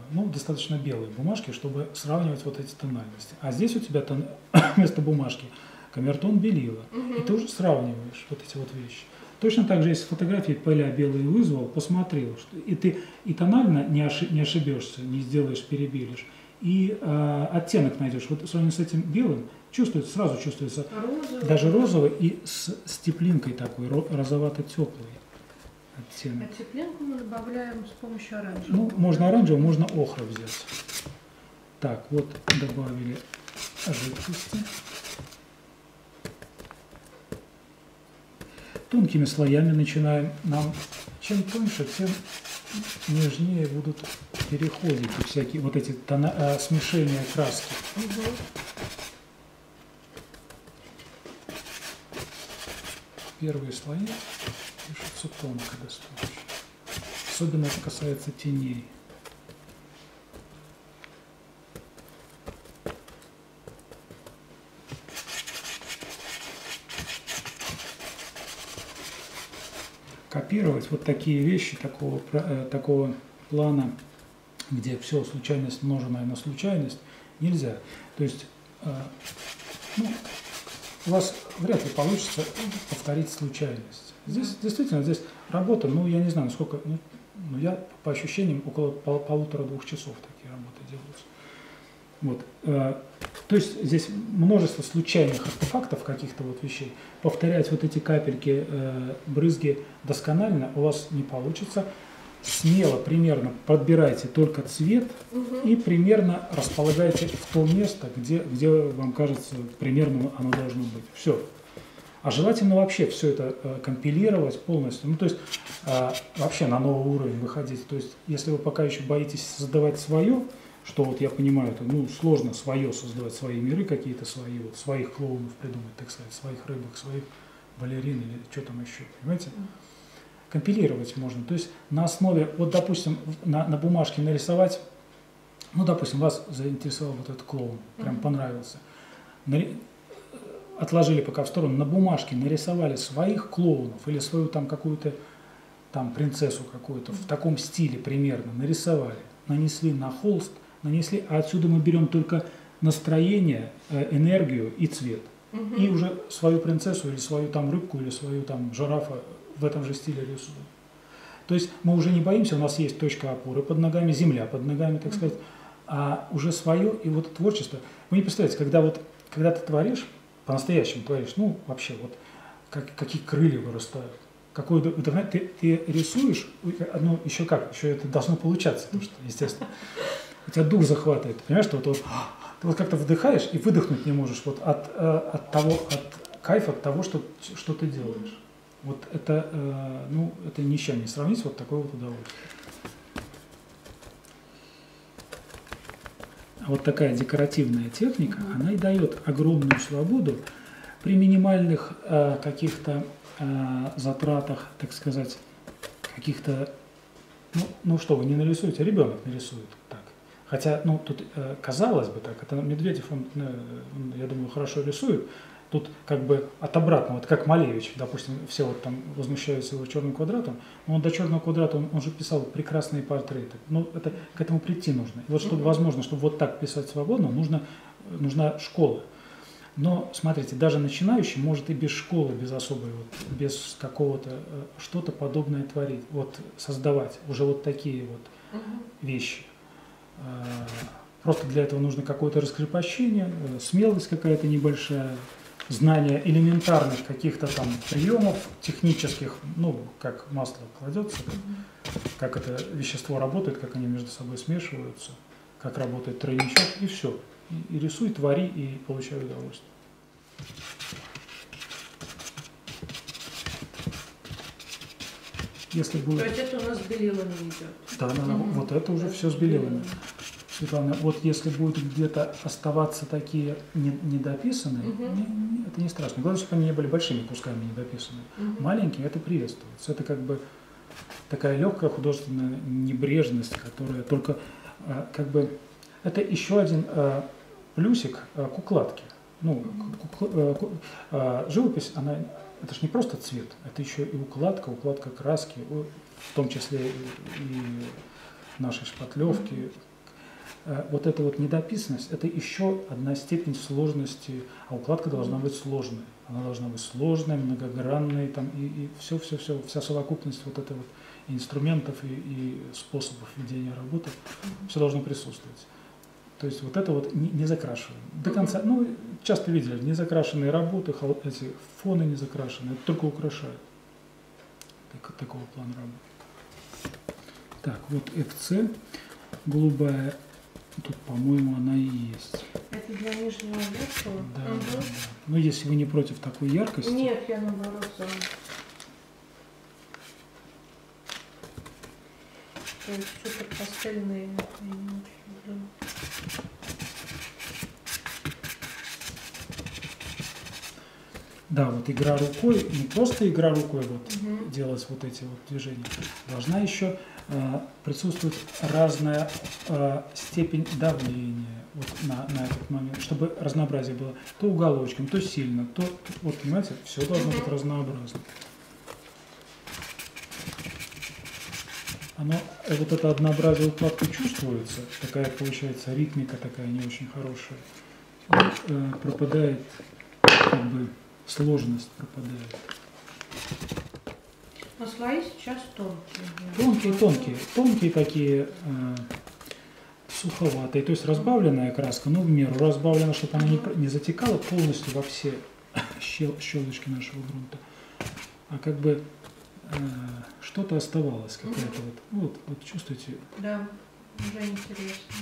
A: А, Ну, достаточно белые бумажки, чтобы сравнивать вот эти тональности. А здесь у тебя тон- вместо бумажки камертон белила. И ты уже сравниваешь вот эти вот вещи. Точно так же, если фотографии поля белые вызвал, посмотрел, что и ты и тонально не, оши- не ошибешься, не сделаешь, перебелишь, и а, оттенок найдешь. Вот в сравнении с этим белым чувствуется, сразу чувствуется
B: Розовый.
A: даже розовый и с, с теплинкой такой, ро- розовато-теплый оттенок.
B: А теплинку мы добавляем с помощью оранжевого.
A: Ну, можно оранжевый, можно охра взять. Так, вот добавили жидкости. Тонкими слоями начинаем. Нам чем тоньше, тем нежнее будут переходики всякие, вот эти тона- а, смешения краски.
B: Мгм.
A: Первые слои пишутся тонко достаточно. Особенно это касается теней. Копировать вот такие вещи такого, э, такого плана, где все случайность умноженная на случайность, нельзя. То есть э, ну, у вас вряд ли получится повторить случайность. Здесь действительно здесь работа, ну я не знаю, сколько, ну, ну, я по ощущениям около пол- полутора-двух часов такие работы делаются. Вот. э, То есть здесь множество случайных артефактов каких-то вот вещей. Повторять вот эти капельки, э, брызги досконально у вас не получится. Смело примерно подбирайте только цвет и примерно располагайте в то место, где, где вам кажется примерно оно должно быть. Все. А желательно вообще все это э, компилировать полностью. Ну, то есть э, вообще на новый уровень выходить. То есть если вы пока еще боитесь создавать свое, что вот я понимаю, это ну, сложно свое создавать, свои миры какие-то свои, вот своих клоунов придумать, так сказать, своих рыбок, своих балерин или что там еще, понимаете? Компилировать можно. То есть на основе, вот допустим, на, на бумажке нарисовать, ну, допустим, вас заинтересовал вот этот клоун, прям
B: Мгм.
A: понравился. Нари- Отложили пока в сторону, на бумажке нарисовали своих клоунов или свою там какую-то там принцессу какую-то в таком стиле примерно нарисовали, нанесли на холст, нанесли, а отсюда мы берем только настроение, э, энергию и цвет.
B: Мгм.
A: И уже свою принцессу или свою там рыбку или свою там жирафа в этом же стиле рисуем. То есть мы уже не боимся, у нас есть точка опоры под ногами, земля под ногами, так сказать, а уже свое и вот творчество. Вы не представляете, когда вот когда ты творишь, по-настоящему творишь, ну вообще вот как, какие крылья вырастают, какой вдохновение. ты, ты рисуешь, ну еще как, еще это должно получаться, потому что, естественно, у тебя дух захватывает, понимаешь, что вот, вот ты вот как-то вдыхаешь и выдохнуть не можешь вот от, э, от того, от кайфа, от того, что, что ты делаешь. Вот это, э, ну, это ни с чем не сравнить, вот такое вот удовольствие. А вот такая декоративная техника, она и дает огромную свободу при минимальных э, каких-то э, затратах, так сказать, каких-то, ну, ну что вы не нарисуете, ребенок нарисует так. Хотя, ну, тут э, казалось бы так, это Медведев, он, э, он, я думаю, хорошо рисует, Тут как бы от обратного, вот как Малевич, допустим, все вот там возмущаются его черным квадратом, но он до черного квадрата, он, он же писал прекрасные портреты. Ну, это, к этому прийти нужно. И вот чтобы, возможно, чтобы вот так писать свободно, нужно, нужна школа. Но, смотрите, даже начинающий может и без школы, без особой, вот, без какого-то, э, что-то подобное творить, вот создавать, уже вот такие вот вещи. Э, Просто для этого нужно какое-то раскрепощение, э, смелость какая-то небольшая, знание элементарных каких-то там приемов технических, ну, как масло кладется, как, это вещество работает, как они между собой смешиваются, как работает тройничок, и все. И, и рисуй, твори, и получай удовольствие. Если будет...
B: То есть это у нас белилами идет.
A: Да, да,
B: Мгм.
A: вот это уже все с белилами. Светлана, вот если будут где-то оставаться такие не- недописанные, не- не- это не страшно. Главное, чтобы они не были большими кусками недописанные.
B: Мгм.
A: Маленькие это приветствуется. Это как бы такая легкая художественная небрежность, которая только а, как бы это еще один а, плюсик а, к укладке. Ну, к- к- э, живопись, она это же не просто цвет, это еще и укладка, укладка краски, в том числе и нашей шпатлевки. Э, Вот эта вот недописанность, это еще одна степень сложности, а укладка должна быть сложной. Она должна быть сложной, многогранной, там, и, и все, все, все, вся совокупность вот этой вот инструментов и, и способов ведения работы, все должно присутствовать. То есть вот это вот не, не закрашиваем. До конца, ну, часто видели, не закрашенные работы, эти фоны не закрашенные, это только украшают. Так- такого плана работы. Так, вот FC голубая, тут, по-моему, она и есть.
B: Это для нижнего верхнего?
A: Да,
B: Мгм.
A: да, да. Но если вы не против такой яркости,
B: Нет, я наоборот за. То есть супер пастельные
A: да, вот игра рукой, не просто игра рукой, вот
B: Мгм.
A: делать вот эти вот движения, должна еще э, присутствовать разная э, степень давления вот на, на этот момент, чтобы разнообразие было то уголочком, то сильно, то, вот понимаете, все должно быть разнообразно. Оно, э, вот это однообразие укладки чувствуется, такая получается ритмика такая не очень хорошая. И, э, пропадает, как бы сложность пропадает.
B: Но слои сейчас тонкие.
A: Тонкие, тонкие, тонкие такие, э, суховатые, то есть разбавленная краска, но в меру разбавлена, чтобы она не, не затекала полностью во все щел- щелочки нашего грунта, а как бы э, что-то оставалось, какая-то вот, вот, вот чувствуете,
B: Да, уже интересно.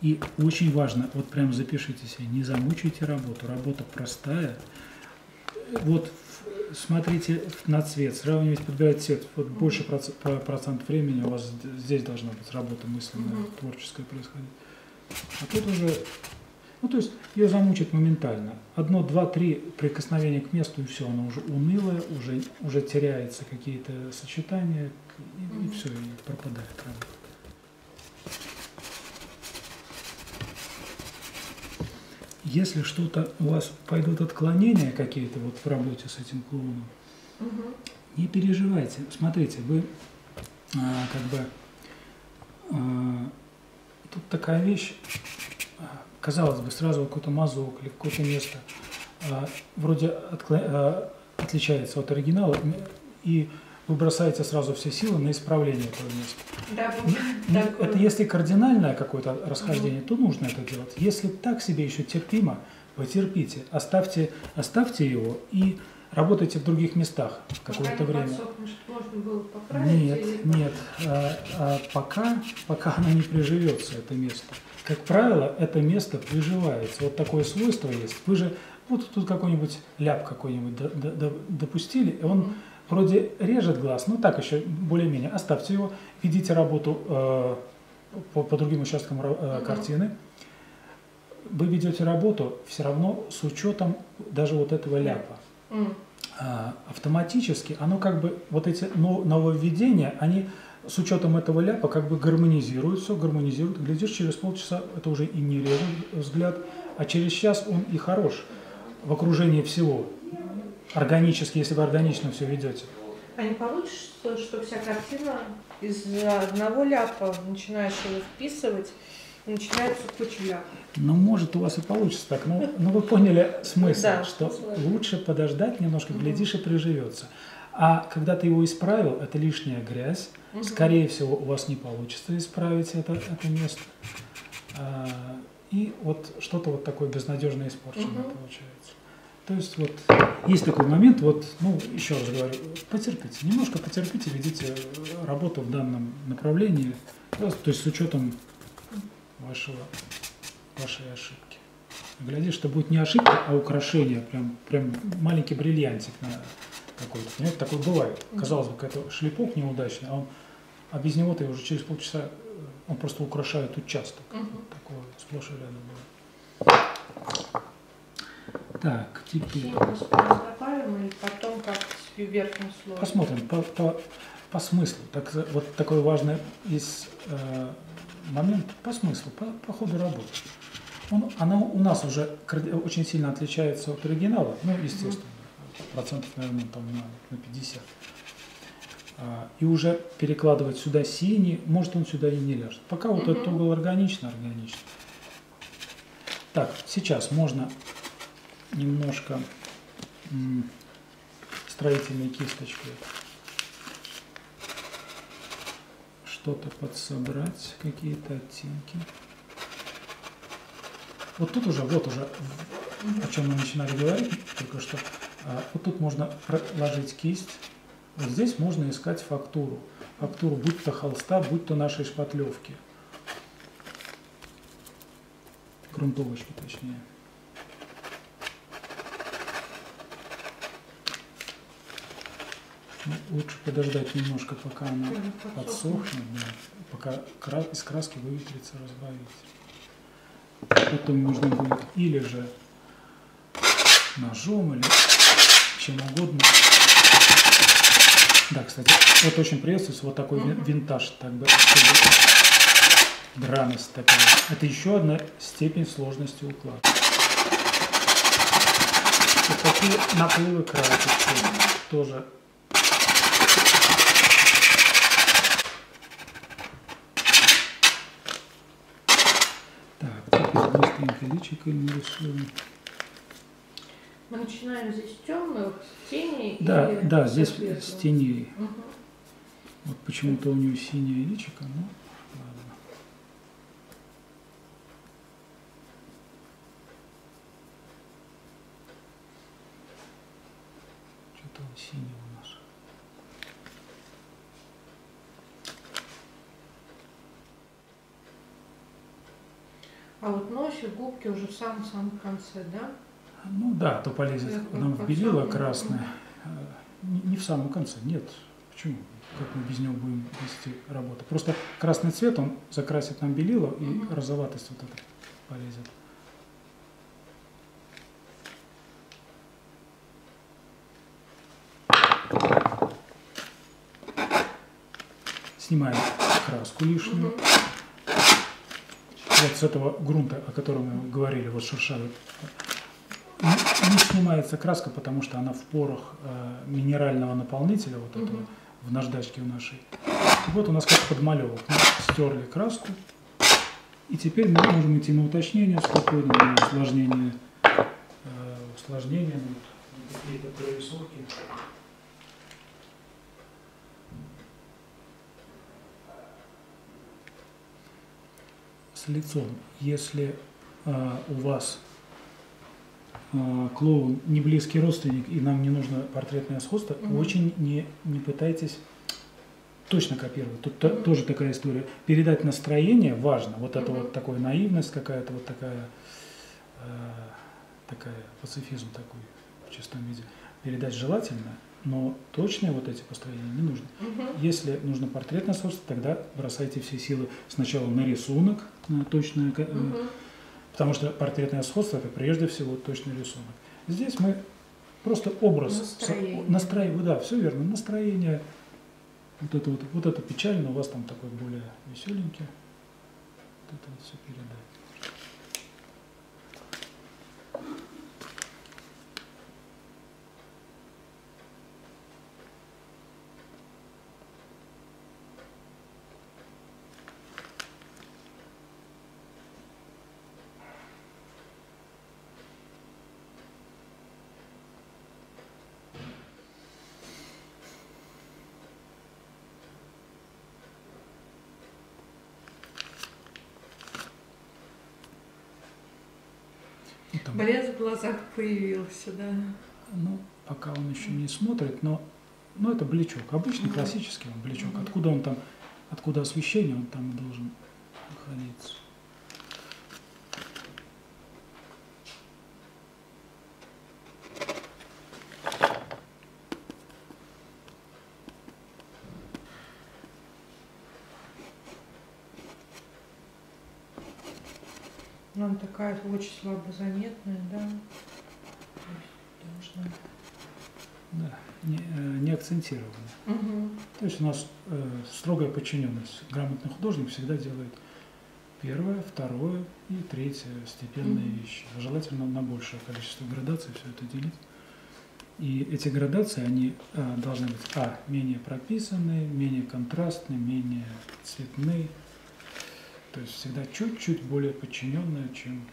A: И очень важно, вот прям запишите себе, не замучайте работу. Работа простая. Вот в- смотрите на цвет, сравнивайте, подбирайте цвет. Вот больше проц- процент времени у вас здесь должна быть работа мысленная,
B: Мгм.
A: творческая происходить. А тут уже Ну, то есть ее замучит моментально. Одно, два, три прикосновения к месту, и все, она уже унылая, уже, уже теряется какие-то сочетания, и, и все, и пропадает работа. Если что-то у вас пойдут отклонения какие-то вот в работе с этим клоуном,
B: Мгм.
A: не переживайте. Смотрите, вы а, как бы а, тут такая вещь, а, казалось бы, сразу какой-то мазок или какое-то место а, вроде откла- а, отличается от оригинала, и вы бросаете сразу все силы на исправление этого места.
B: Да,
A: Ну,
B: такое.
A: Это если кардинальное какое-то расхождение, то нужно это делать. Если так себе еще терпимо, потерпите, оставьте, оставьте его и работайте в других местах какое-то время.
B: чтобы можно было
A: Нет,
B: или-
A: нет. А, а пока, пока оно не приживется, это место. Как правило, это место приживается. Вот такое свойство есть. Вы же вот тут какой-нибудь ляп какой-нибудь до- до- до- допустили, и он вроде режет глаз, ну так еще более-менее. Оставьте его, ведите работу э, по, по другим участкам э,
B: Мгм.
A: картины. Вы ведете работу все равно с учетом даже вот этого ляпа
B: М.
A: а, автоматически, оно как бы, вот эти но- нововведения, они с учетом этого ляпа как бы гармонизируют все, гармонизируют. Глядишь, через полчаса это уже и не режет взгляд, а через час он и хорош в окружении всего. Органически, если вы органично все ведете.
B: А не получится, что вся картина из-за одного ляпа начинаешь его вписывать, и начинается куча ляпов.
A: Ну, может, у вас и получится так. Но, но вы поняли смысл,
B: Да,
A: что
B: смысл.
A: лучше подождать немножко, глядишь и приживется. А когда ты его исправил, это лишняя грязь.
B: Мгм.
A: Скорее всего, у вас не получится исправить это, это место. А, и вот что-то вот такое безнадежно испорченное
B: Мгм.
A: получается. То есть вот есть такой момент, вот, ну, еще раз говорю, потерпите, немножко потерпите, ведите работу в данном направлении, просто, то есть с учетом вашего, вашей ошибки. Глядишь, что будет не ошибка, а украшение, прям, прям маленький бриллиантик на какой-то. Понимаете, такое бывает. Казалось бы, какой-то шлепок неудачный, а он а без него ты уже через полчаса, э, он просто украшает участок.
B: Мгм.
A: Вот такое сплошь и рядом было. Так, теперь
B: добавим и потом как с верхним слоем.
A: посмотрим по, по, по смыслу. Так, вот такой важный из э, момент по смыслу, по, по ходу работы. Он, она у нас уже очень сильно отличается от оригинала, ну, естественно, процентов, наверное, там на, на 50. А, и уже перекладывать сюда синий, может он сюда и не ляжет. Пока вот этот угол органично, органично. Так, сейчас можно немножко строительной кисточкой что-то подсобрать, какие-то оттенки. Вот тут уже, вот уже, о чем мы начинали говорить только что, а, вот тут можно проложить кисть, вот здесь можно искать фактуру. Фактуру будь то холста, будь то нашей шпатлевки. Грунтовочки точнее. Ну, лучше подождать немножко, пока она
B: подсохнет.
A: да, пока кра- из краски выветрится, разбавить. Потом нужно будет или же ножом, или чем угодно. Да, кстати, вот очень приветствуется вот такой винтаж, так бы, драность такая. Это еще одна степень сложности укладки. Вот такие наплывы красочки тоже Так, быстренько личико нарисуем.
B: Мы начинаем здесь с темных, с теней.
A: Да,
B: или
A: да, здесь
B: светлым?
A: с теней.
B: Мгм.
A: Вот почему-то у нее синее личико, ну ладно. Что-то он синий
B: кофе, губки уже в самом-самом конце, да?
A: Ну да, то полезет
B: Цвет,
A: нам в белило красное. А, не, не в самом конце, нет. Почему? Как мы без него будем вести работу? Просто красный цвет, он закрасит нам белило, и
B: угу.
A: Розоватость вот эта полезет. Снимаем краску лишнюю.
B: Угу.
A: Вот с этого грунта, о котором мы говорили, вот шершавый. Не, снимается краска, потому что она в порах э, минерального наполнителя, вот этого,
B: Мгм.
A: в наждачке у нашей. И вот у нас как подмалевок. Мы стерли краску. И теперь мы можем идти на уточнение спокойно, на усложнение, э, усложнение, ну, вот, какие-то прорисовки. С лицом, если э, у вас э, клоун не близкий родственник и нам не нужно портретное сходство,
B: Мгм.
A: очень не, не пытайтесь точно копировать. Тут
B: Мгм.
A: тоже такая история. Передать настроение важно. Вот это вот такая наивность какая-то, вот такая, э, такая пацифизм такой в чистом виде. Передать желательно, но точные вот эти построения не нужно.
B: Мгм.
A: Если нужно портретное сходство, тогда бросайте все силы сначала на рисунок, на точное, э,
B: Мгм.
A: потому что портретное сходство это прежде всего точный рисунок. Здесь мы просто образ,
B: Настроение.
A: настроение, да, все верно, настроение. Вот это вот, вот это печально, у вас там такой более веселенький. Вот это вот все передать. Там,
B: Блеск в глазах появился, да.
A: ну, пока он еще не смотрит, но, но это блечок. Обычный классический он блечок.
B: Мгм.
A: Откуда он там, откуда освещение, он там должен находиться.
B: Такая очень слабо заметная, да. Должна-
A: Да, не, э, не акцентированно.
B: Мгм.
A: То есть у нас э, строгая подчиненность. Грамотный художник всегда делает первое, второе и третье степенные
B: Мгм.
A: вещи. А Желательно на большее количество градаций все это делить. И эти градации, они э, должны быть, а, менее прописанные, менее контрастные, менее цветные. То есть всегда чуть-чуть более подчиненные, чем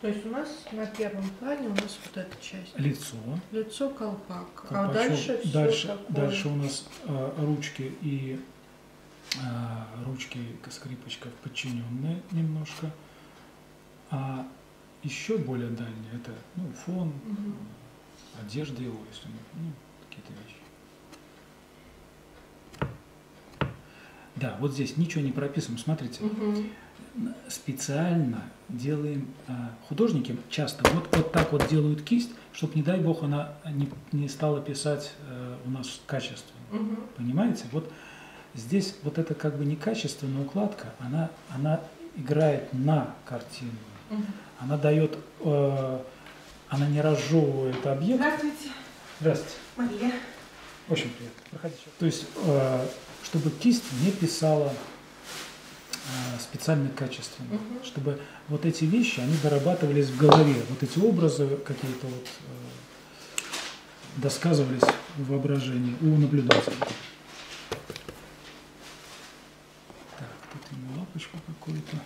B: То есть у нас на первом плане у нас вот эта часть.
A: лицо.
B: Лицо колпак. А
A: Колпачок.
B: дальше все
A: дальше,
B: такое.
A: дальше у нас э, ручки и э, ручки скрипочка подчиненные немножко. А еще более дальние это ну, фон,
B: Мгм.
A: одежда его, если ну, какие-то вещи. Да, вот здесь ничего не прописано. Смотрите,
B: Мгм.
A: специально делаем а, художники часто вот, вот так вот делают кисть, чтобы, не дай бог, она не, не стала писать э, у нас качественно.
B: Мгм.
A: Понимаете? Вот здесь вот эта как бы некачественная укладка, она, она играет на картину.
B: Мгм.
A: Она дает, э, она не разжевывает объект.
B: Здравствуйте,
A: Здравствуйте.
B: Мария.
A: Очень приятно. Проходите. То есть, э, чтобы кисть не писала э, специально качественно,
B: Мгм.
A: чтобы вот эти вещи, они дорабатывались в голове, вот эти образы какие-то вот э, досказывались в воображении у наблюдателя. Так, тут ему лапочку какую-то.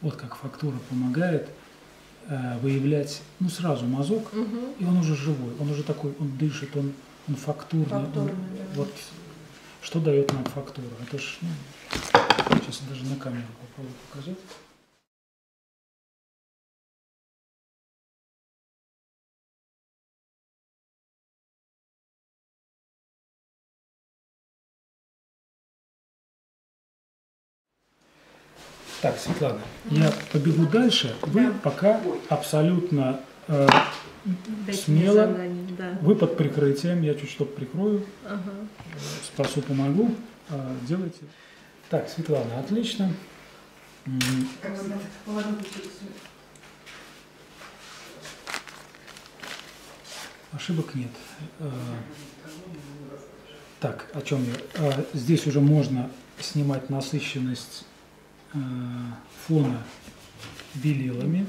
A: Вот как фактура помогает э, выявлять, ну сразу мазок,
B: Мгм.
A: и он уже живой, он уже такой, он дышит, он, он фактурный. он-
B: Фактурный, да.
A: Вот что дает нам фактура? Это ж, ну, сейчас даже на камеру попробую показать. Так, Светлана, я побегу дальше. Вы пока абсолютно э, Смело.
B: да.
A: вы под прикрытием, я чуть что прикрою,
B: Ага.
A: э, спасу, помогу. Э, делайте. Так, Светлана, отлично. Ошибок нет. Э, Так, о чем я? Здесь уже можно снимать насыщенность фона белилами,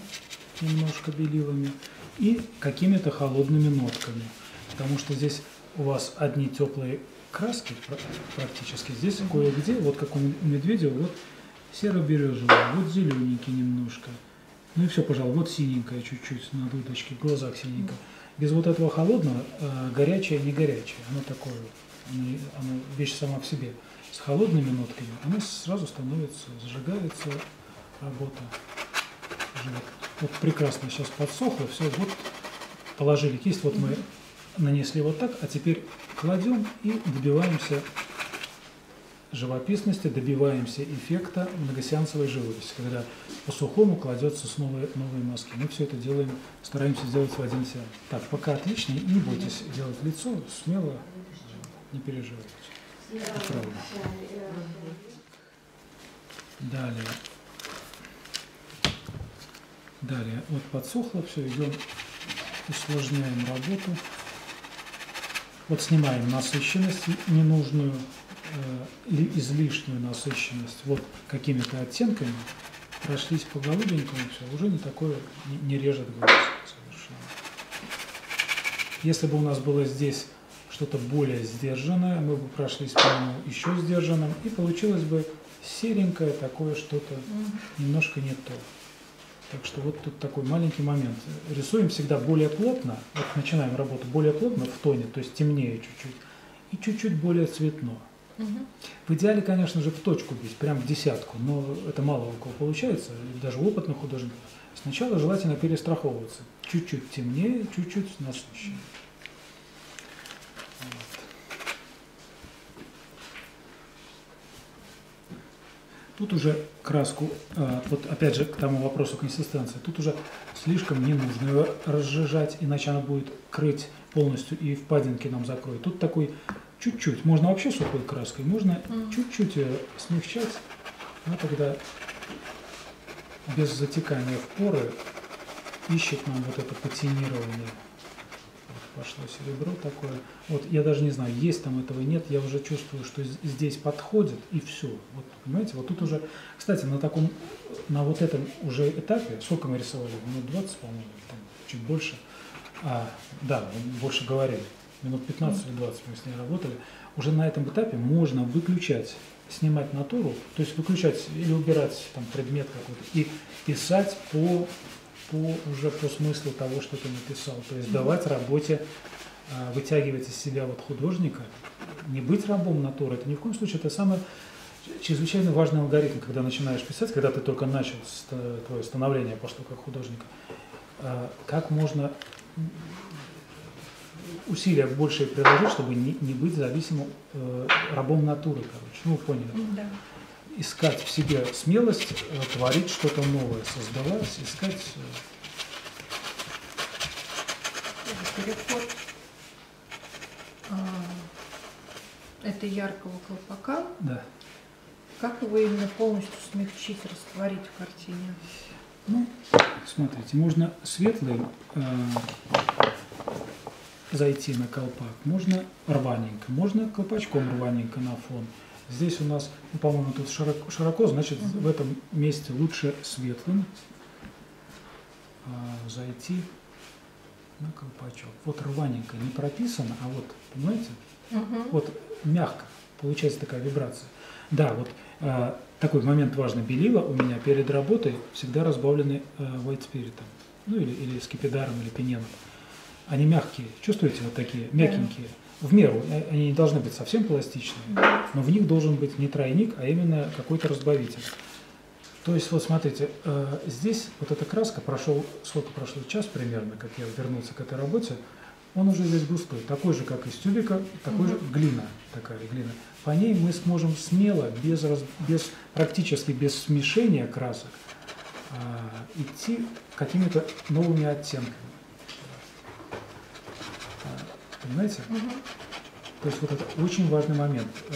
A: немножко белилами, и какими-то холодными нотками. Потому что здесь у вас одни теплые краски практически. Здесь кое-где, вот как у медведя, вот серо-бирюзовый, вот зелененький немножко. Ну и все, пожалуй, вот синенькое чуть-чуть на дудочке, в глазах синенькое. Без вот этого холодного, э, горячее, не горячее. Оно такое, оно, оно вещь сама в себе. С холодными нотками оно сразу становится, зажигается работа. Вот прекрасно сейчас подсохло, все, вот положили кисть, вот мы нанесли вот так, а теперь кладем и добиваемся живописности, добиваемся эффекта многосеансовой живописи, когда по сухому кладется с новые, маски. Мы все это делаем, стараемся сделать в один сеанс. Так, пока отлично, не бойтесь делать лицо, смело, не переживайте. Правильно. Далее. Далее, вот подсохло все, идем, усложняем работу. Вот снимаем насыщенность ненужную, э, излишнюю насыщенность вот какими-то оттенками, прошлись по голубенькому, все, уже не такое, не, не режет глаз совершенно. Если бы у нас было здесь что-то более сдержанное, мы бы прошлись по нему еще сдержанным, и получилось бы серенькое такое что-то, немножко не то. Так что вот тут такой маленький момент. Рисуем всегда более плотно, вот начинаем работу более плотно в тоне, то есть темнее чуть-чуть, и чуть-чуть более цветно. Угу. В идеале, конечно же, в точку бить, прям в десятку, но это мало у кого получается, даже опытных художников. Сначала желательно перестраховываться. Чуть-чуть темнее, чуть-чуть насыщеннее. Тут уже краску, а, вот опять же к тому вопросу консистенции, тут уже слишком не нужно ее разжижать, иначе она будет крыть полностью и впадинки нам закроет. Тут такой чуть-чуть, можно вообще сухой краской, можно чуть-чуть ее смягчать, она тогда без затекания в поры ищет нам вот это патинирование пошло серебро такое. Вот я даже не знаю, есть там этого нет, я уже чувствую, что здесь подходит и все. Вот понимаете, вот тут уже, кстати, на таком, на вот этом уже этапе, сколько мы рисовали, минут 20, по-моему, чуть больше, а, да, больше говорили, минут 15 или 20 мы с ней работали, уже на этом этапе можно выключать снимать натуру, то есть выключать или убирать там предмет какой-то и писать по по, уже по смыслу того, что ты написал. То есть давать работе, а, вытягивать из себя вот художника, не быть рабом натуры, это ни в коем случае, это самое чрезвычайно важный алгоритм, когда начинаешь писать, когда ты только начал твое становление пошло как художника, а, как можно усилия больше приложить, чтобы не, не быть зависимым э, рабом натуры, короче. Ну, поняли. Да искать в себе смелость, э, творить что-то новое, создавать, искать.
B: Э, Переход а, этой яркого колпака.
A: Да.
B: Как его именно полностью смягчить, растворить в картине?
A: Ну, смотрите, можно светлым э, зайти на колпак, можно рваненько, можно колпачком рваненько на фон. Здесь у нас, ну, по-моему, тут широко, широко значит, угу. в этом месте лучше светлым а, зайти на колпачок. Вот рваненько не прописано, а вот, понимаете, угу. вот мягко получается такая вибрация. Да, вот а, такой момент важный. Белила у меня перед работой всегда разбавлены а, white spirit, ну или, или скипидаром, или пененом. Они мягкие, чувствуете, вот такие, мягенькие. Да в меру. Э, они не должны быть совсем пластичные, но в них должен быть не тройник, а именно какой-то разбавитель. То есть, вот смотрите, э, здесь вот эта краска, прошел, сколько прошло, час примерно, как я вернулся к этой работе, он уже здесь густой, такой же, как из тюбика, такой же глина, такая глина. По ней мы сможем смело, без, раз, без практически без смешения красок, а, идти какими-то новыми оттенками. Понимаете? Угу. То есть вот это очень важный момент, э,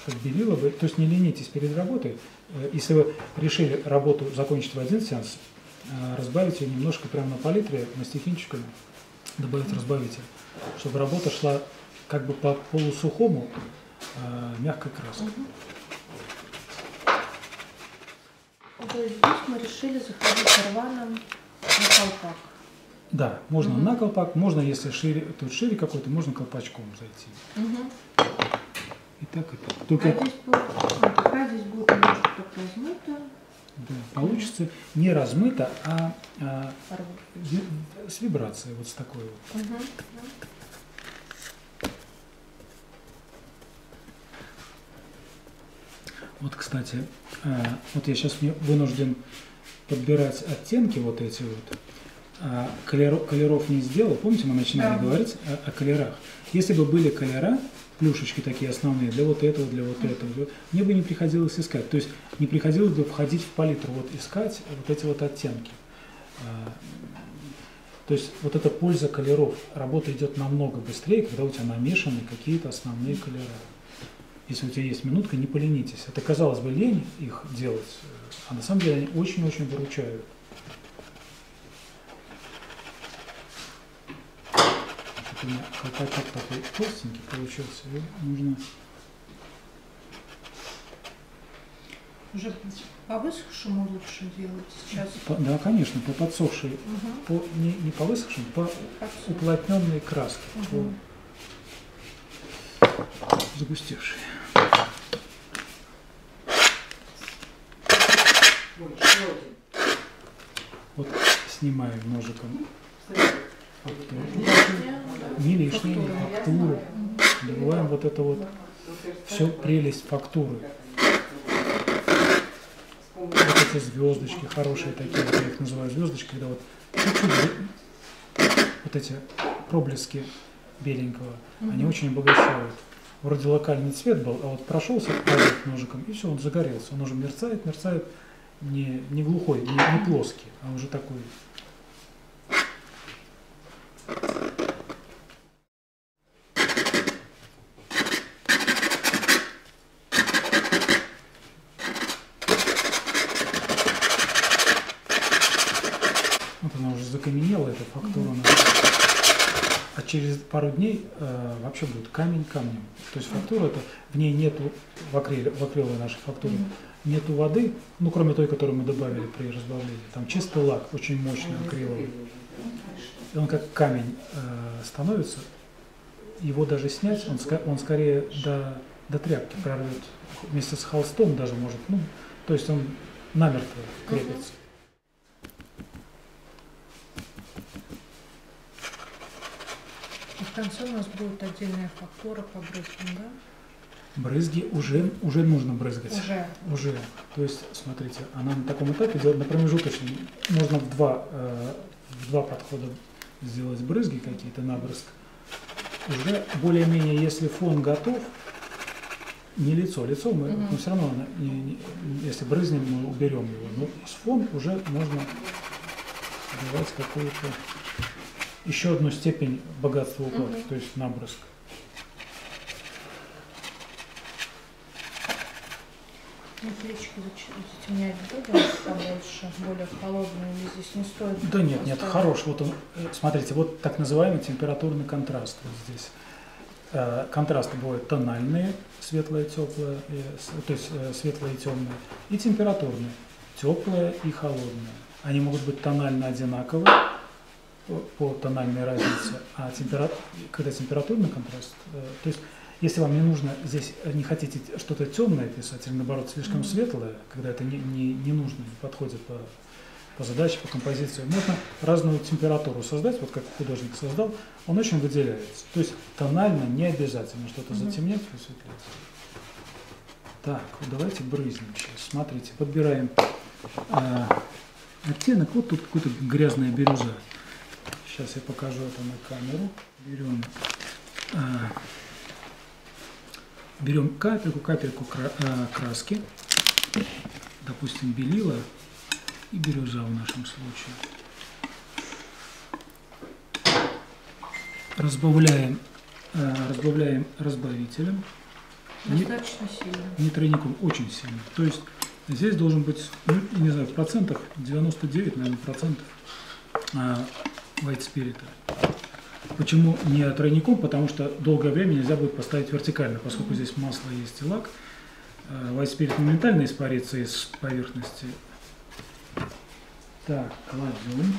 A: чтобы белила вы, то есть не ленитесь перед работой. Э, если вы решили работу закончить в один сеанс, э, разбавить ее немножко прямо на палитре, мастихинчиками, добавить разбавитель, чтобы работа шла как бы по полусухому мягкой краской.
B: То есть здесь мы решили заходить рваном на колпак.
A: Да, можно
B: Мгм.
A: на колпак, можно, если шире, тут шире какой-то, можно колпачком зайти.
B: Угу.
A: И так, и так.
B: А
A: Только
B: здесь будет, вот такая здесь будет немножко так размыто.
A: да, получится не размыто, а, а с вибрацией, вот с такой вот.
B: Мгм.
A: Вот, кстати, а, вот я сейчас вынужден подбирать оттенки вот эти вот. А, колеро- колеров не сделал. Помните, мы начинали
B: Да.
A: говорить о, о колерах. Если бы были колера, плюшечки такие основные, для вот этого, для вот этого, мне бы не приходилось искать. То есть не приходилось бы входить в палитру, вот искать вот эти вот оттенки. А, То есть вот эта польза колеров, работа идет намного быстрее, когда у тебя намешаны какие-то основные колера. Если у тебя есть минутка, не поленитесь. Это, казалось бы, лень их делать, а на самом деле они очень-очень выручают. У меня колпачок такой толстенький получился, его нужно...
B: Уже по высохшему лучше делать сейчас.
A: по- да, конечно, по подсохшей,
B: Угу.
A: по, не, не по высохшей, по уплотненной краске,
B: Мгм.
A: по загустевшей. Вот снимаем ножиком. Не лишнее, не фактуру. Добываем вот это вот все прелесть фактуры. Вот эти звездочки хорошие такие, вот я их называю звездочки, когда вот чуть-чуть вот эти проблески беленького, они очень обогащают. Вроде локальный цвет был, а вот прошелся ножиком, и все, он загорелся. Он уже мерцает, мерцает, не, не глухой, не, не плоский, а уже такой. Вот она уже закаменела, эта фактура наша. А через пару дней э, вообще будет камень камнем. То есть фактура это, в ней нету, в, акриле, в акриловой нашей фактуре, нету воды, ну кроме той, которую мы добавили при разбавлении. Там чистый лак, очень мощный акриловый. И он как камень э, становится, его даже снять, он, он скорее до, до тряпки прорвет. Вместе с холстом даже может, ну, то есть он намертво крепится.
B: И в конце у нас будет отдельная фактура по брызгам, да?
A: Брызги уже, уже нужно брызгать.
B: Уже.
A: Уже. То есть, смотрите, она на таком этапе делает на промежуточном. Можно в два, э, в два подхода сделать брызги какие-то, набрызг. Уже более-менее, если фон готов, не лицо, лицо мы,
B: Мгм.
A: но все равно, не- не- если брызнем, мы уберем его. Но с фон уже можно давать какую-то еще одну степень богатства укладки,
B: Мгм.
A: то есть набрызг.
B: Ну, свечки зач- затемнять будем побольше, более холодные, или здесь не стоит?
A: Да нет, нет,
B: оставлять?
A: хорош. Вот он, э, смотрите, вот так называемый температурный контраст вот здесь. Э, Контрасты бывают тональные, светлое, теплое, то есть э, светлое и темное, и температурные, теплое и холодное. Они могут быть тонально одинаковые по- тональной разнице, а темпера... когда температурный контраст, э, то есть если вам не нужно здесь, э, не хотите что-то темное писать, или наоборот слишком светлое, когда это не, не, не нужно, не подходит по, по задаче, по композиции, можно разную температуру создать, вот как художник создал, он очень выделяется. То есть тонально не обязательно что-то
B: Мгм.
A: затемнять, высветлять. Так, вот давайте брызнем сейчас. Смотрите, подбираем а, оттенок. Вот тут какая-то грязная бирюза. Сейчас я покажу это на камеру. Берем, а, берем капельку, капельку кра- а, краски. Допустим, белила и бирюза в нашем случае. Разбавляем, а, разбавляем разбавителем. Не-
B: Достаточно сильно.
A: не тройником, очень сильно. То есть здесь должен быть, ну, не знаю, в процентах, 99, наверное, процентов а, white spirit. Почему не тройником? Потому что долгое время нельзя будет поставить вертикально, поскольку здесь масло есть и лак. White Spirit моментально испарится из поверхности. Так, кладем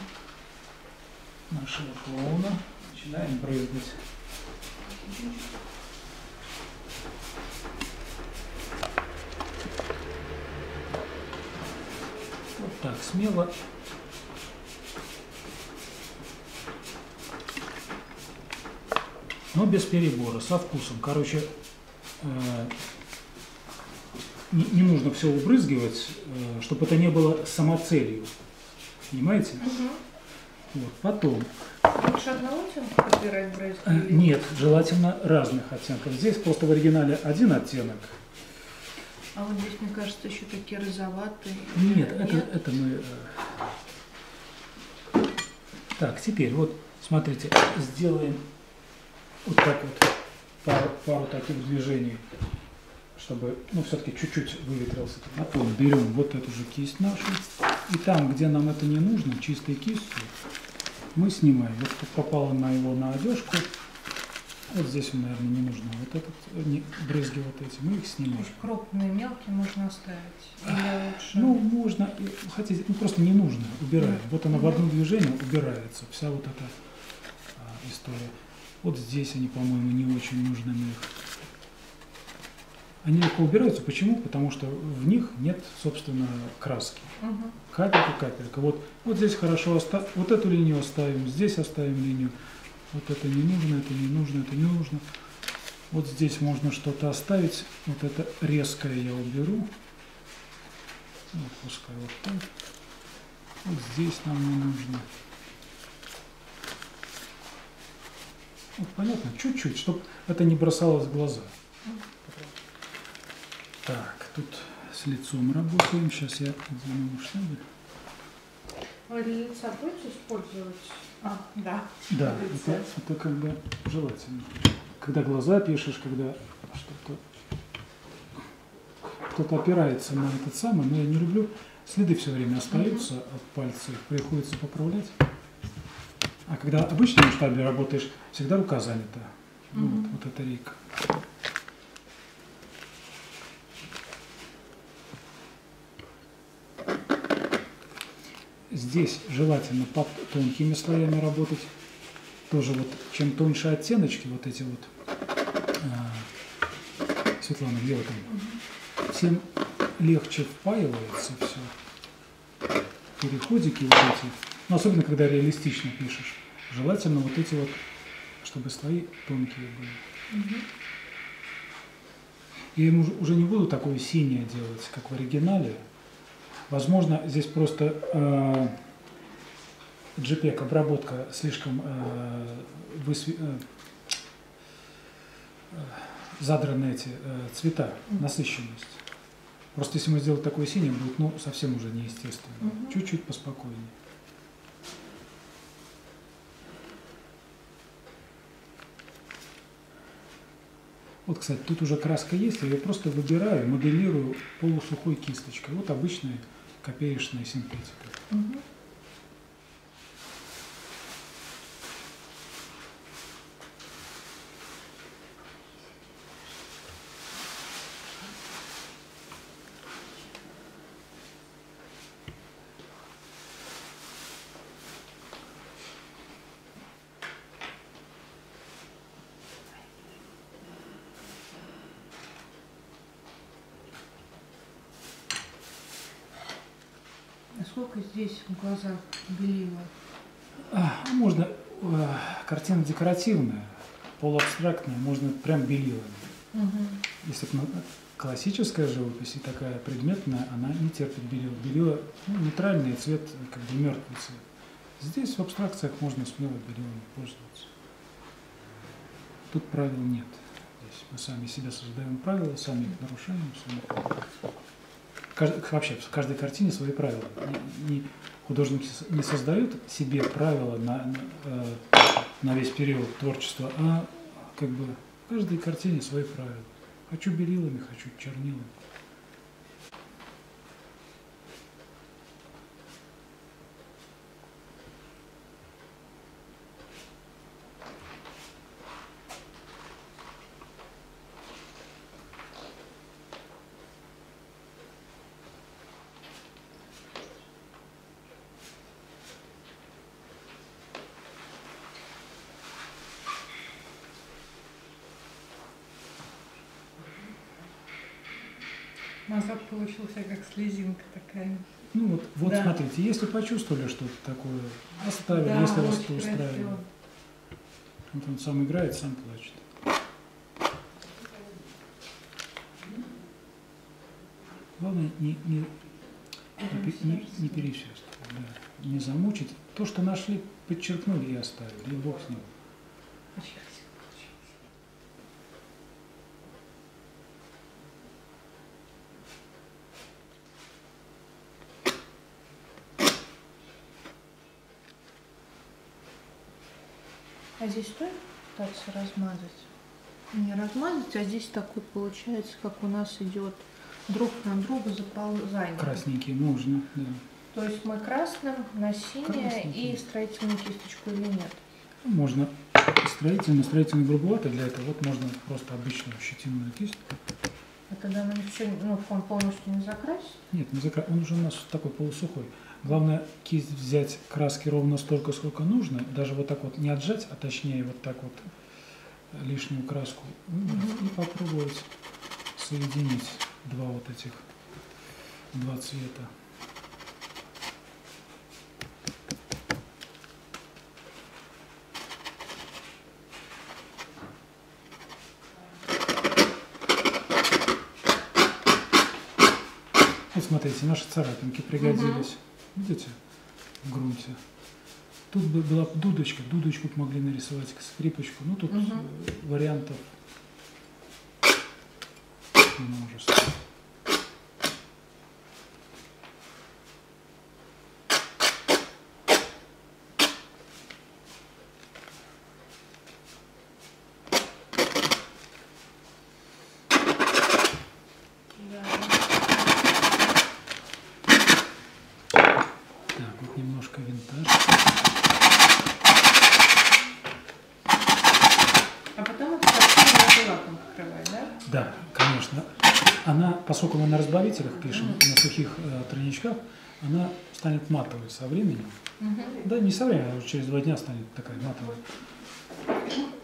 A: нашего клоуна. Начинаем брызгать. Вот так, смело. Но без перебора, со вкусом. Короче, э, не, не нужно все убрызгивать, э, чтобы это не было самоцелью. Понимаете?
B: Угу.
A: Вот, потом.
B: Лучше одного оттенка подбирать брызг?
A: Э, нет, желательно разных оттенков. Здесь просто в оригинале один оттенок.
B: А вот здесь, мне кажется, еще такие розоватые.
A: Нет, это, это мы... э, Так, теперь вот, смотрите, сделаем вот так вот пару, пару таких движений, чтобы, ну, все-таки чуть-чуть выветрился. Потом берем вот эту же кисть нашу, и там, где нам это не нужно, чистой кистью, мы снимаем. Вот попало на его на одежку, вот здесь, наверное, не нужно вот этот, не, брызги вот эти, мы их
B: То
A: снимаем.
B: есть крупные, мелкие можно оставить? Или лучше?
A: Ну, можно, хотите, ну просто не нужно, убираем. Вот она в одно движение убирается, вся вот эта а, история. Вот здесь они, по-моему, не очень нужны мне. Они легко убираются. Почему? Потому что в них нет, собственно, краски.
B: Мгм.
A: Капелька, капелька. Вот, вот здесь хорошо оставим, вот эту линию оставим, здесь оставим линию. Вот это не нужно, это не нужно, это не нужно. Вот здесь можно что-то оставить. Вот это резкое я уберу. Вот, пускай вот так. Вот здесь нам не нужно. Вот понятно, чуть-чуть, чтобы это не бросалось в глаза. Так, тут с лицом работаем. Сейчас я одену штаны.
B: Вы для лица будете использовать? А, да.
A: Да, это, это как бы желательно. Когда глаза пишешь, когда что-то кто-то опирается на этот самый, но я не люблю. Следы все время остаются от пальца, их приходится поправлять. А когда обычно в штабе работаешь, всегда рука занята. Ну,
B: Мгм.
A: вот, вот эта рейка. Здесь желательно под тонкими слоями работать. Тоже вот, чем тоньше оттеночки, вот эти вот, а, Светлана, где вы там? Тем легче впаивается все. Переходики вот эти, ну, особенно когда реалистично пишешь, желательно вот эти вот, чтобы слои тонкие были.
B: Мгм.
A: Я им уже- не буду такое синее делать, как в оригинале. Возможно, здесь просто э, JPEG обработка слишком э, высве- э, э, задраны эти э, цвета, насыщенность. Просто если мы сделать такое синее, будет ну, совсем уже неестественно.
B: Мгм.
A: Чуть-чуть поспокойнее. Вот, кстати, тут уже краска есть, я ее просто выбираю, моделирую полусухой кисточкой. Вот обычная копеечная синтетика.
B: Мгм. А глазах белила?
A: А, ну, можно, э, картина декоративная, полуабстрактная, можно прям белилами.
B: Мгм.
A: Если классическая живопись и такая предметная, она не терпит белила. Белила ну, нейтральный цвет, как бы мертвый цвет. Здесь в абстракциях можно смело белилами пользоваться. Тут правил нет. Здесь мы сами себе создаем правила, сами их нарушаем. Сами... Кажд- Вообще, в каждой картине свои правила. Не, не- художники не создают себе правила на, на, э, на весь период творчества, а как бы в каждой картине свои правила. Хочу белилами, хочу чернилами.
B: Мазок получился как слезинка такая.
A: Ну вот, вот
B: Да.
A: смотрите, если почувствовали что-то такое, оставили,
B: Да,
A: если вас это устраивает. Вот он сам играет, сам плачет. Главное не, не, не, не, перечувствовать, да, не замучить. То, что нашли, подчеркнули и оставили, и Бог с ним.
B: Здесь стоит пытаться размазать? Не размазать, а здесь такой получается, как у нас идет друг на друга заползание.
A: Красненькие можно, да.
B: То есть мы красным на синее и строительную кисточку или нет?
A: Можно строительный, строительный грубовато для этого. Вот можно просто обычную щетинную кисть.
B: А тогда нам все, ну, фон полностью не закрасить?
A: Нет, не закра- он уже у нас такой полусухой. Главное кисть взять краски ровно столько, сколько нужно. Даже вот так вот не отжать, а точнее вот так вот лишнюю краску выбрать и попробовать соединить два вот этих, два цвета. Вот смотрите, наши царапинки пригодились. Видите? В грунте. Тут бы была дудочка, дудочку могли нарисовать, скрипочку. Ну, тут э, вариантов множество. Так, вот немножко винтаж.
B: А потом это лаком покрывать, да?
A: Да, конечно. Она, поскольку мы на разбавителях пишем, на сухих э, тройничках, она станет матовой со временем. Да, не со временем, а уже через два дня станет такая матовая.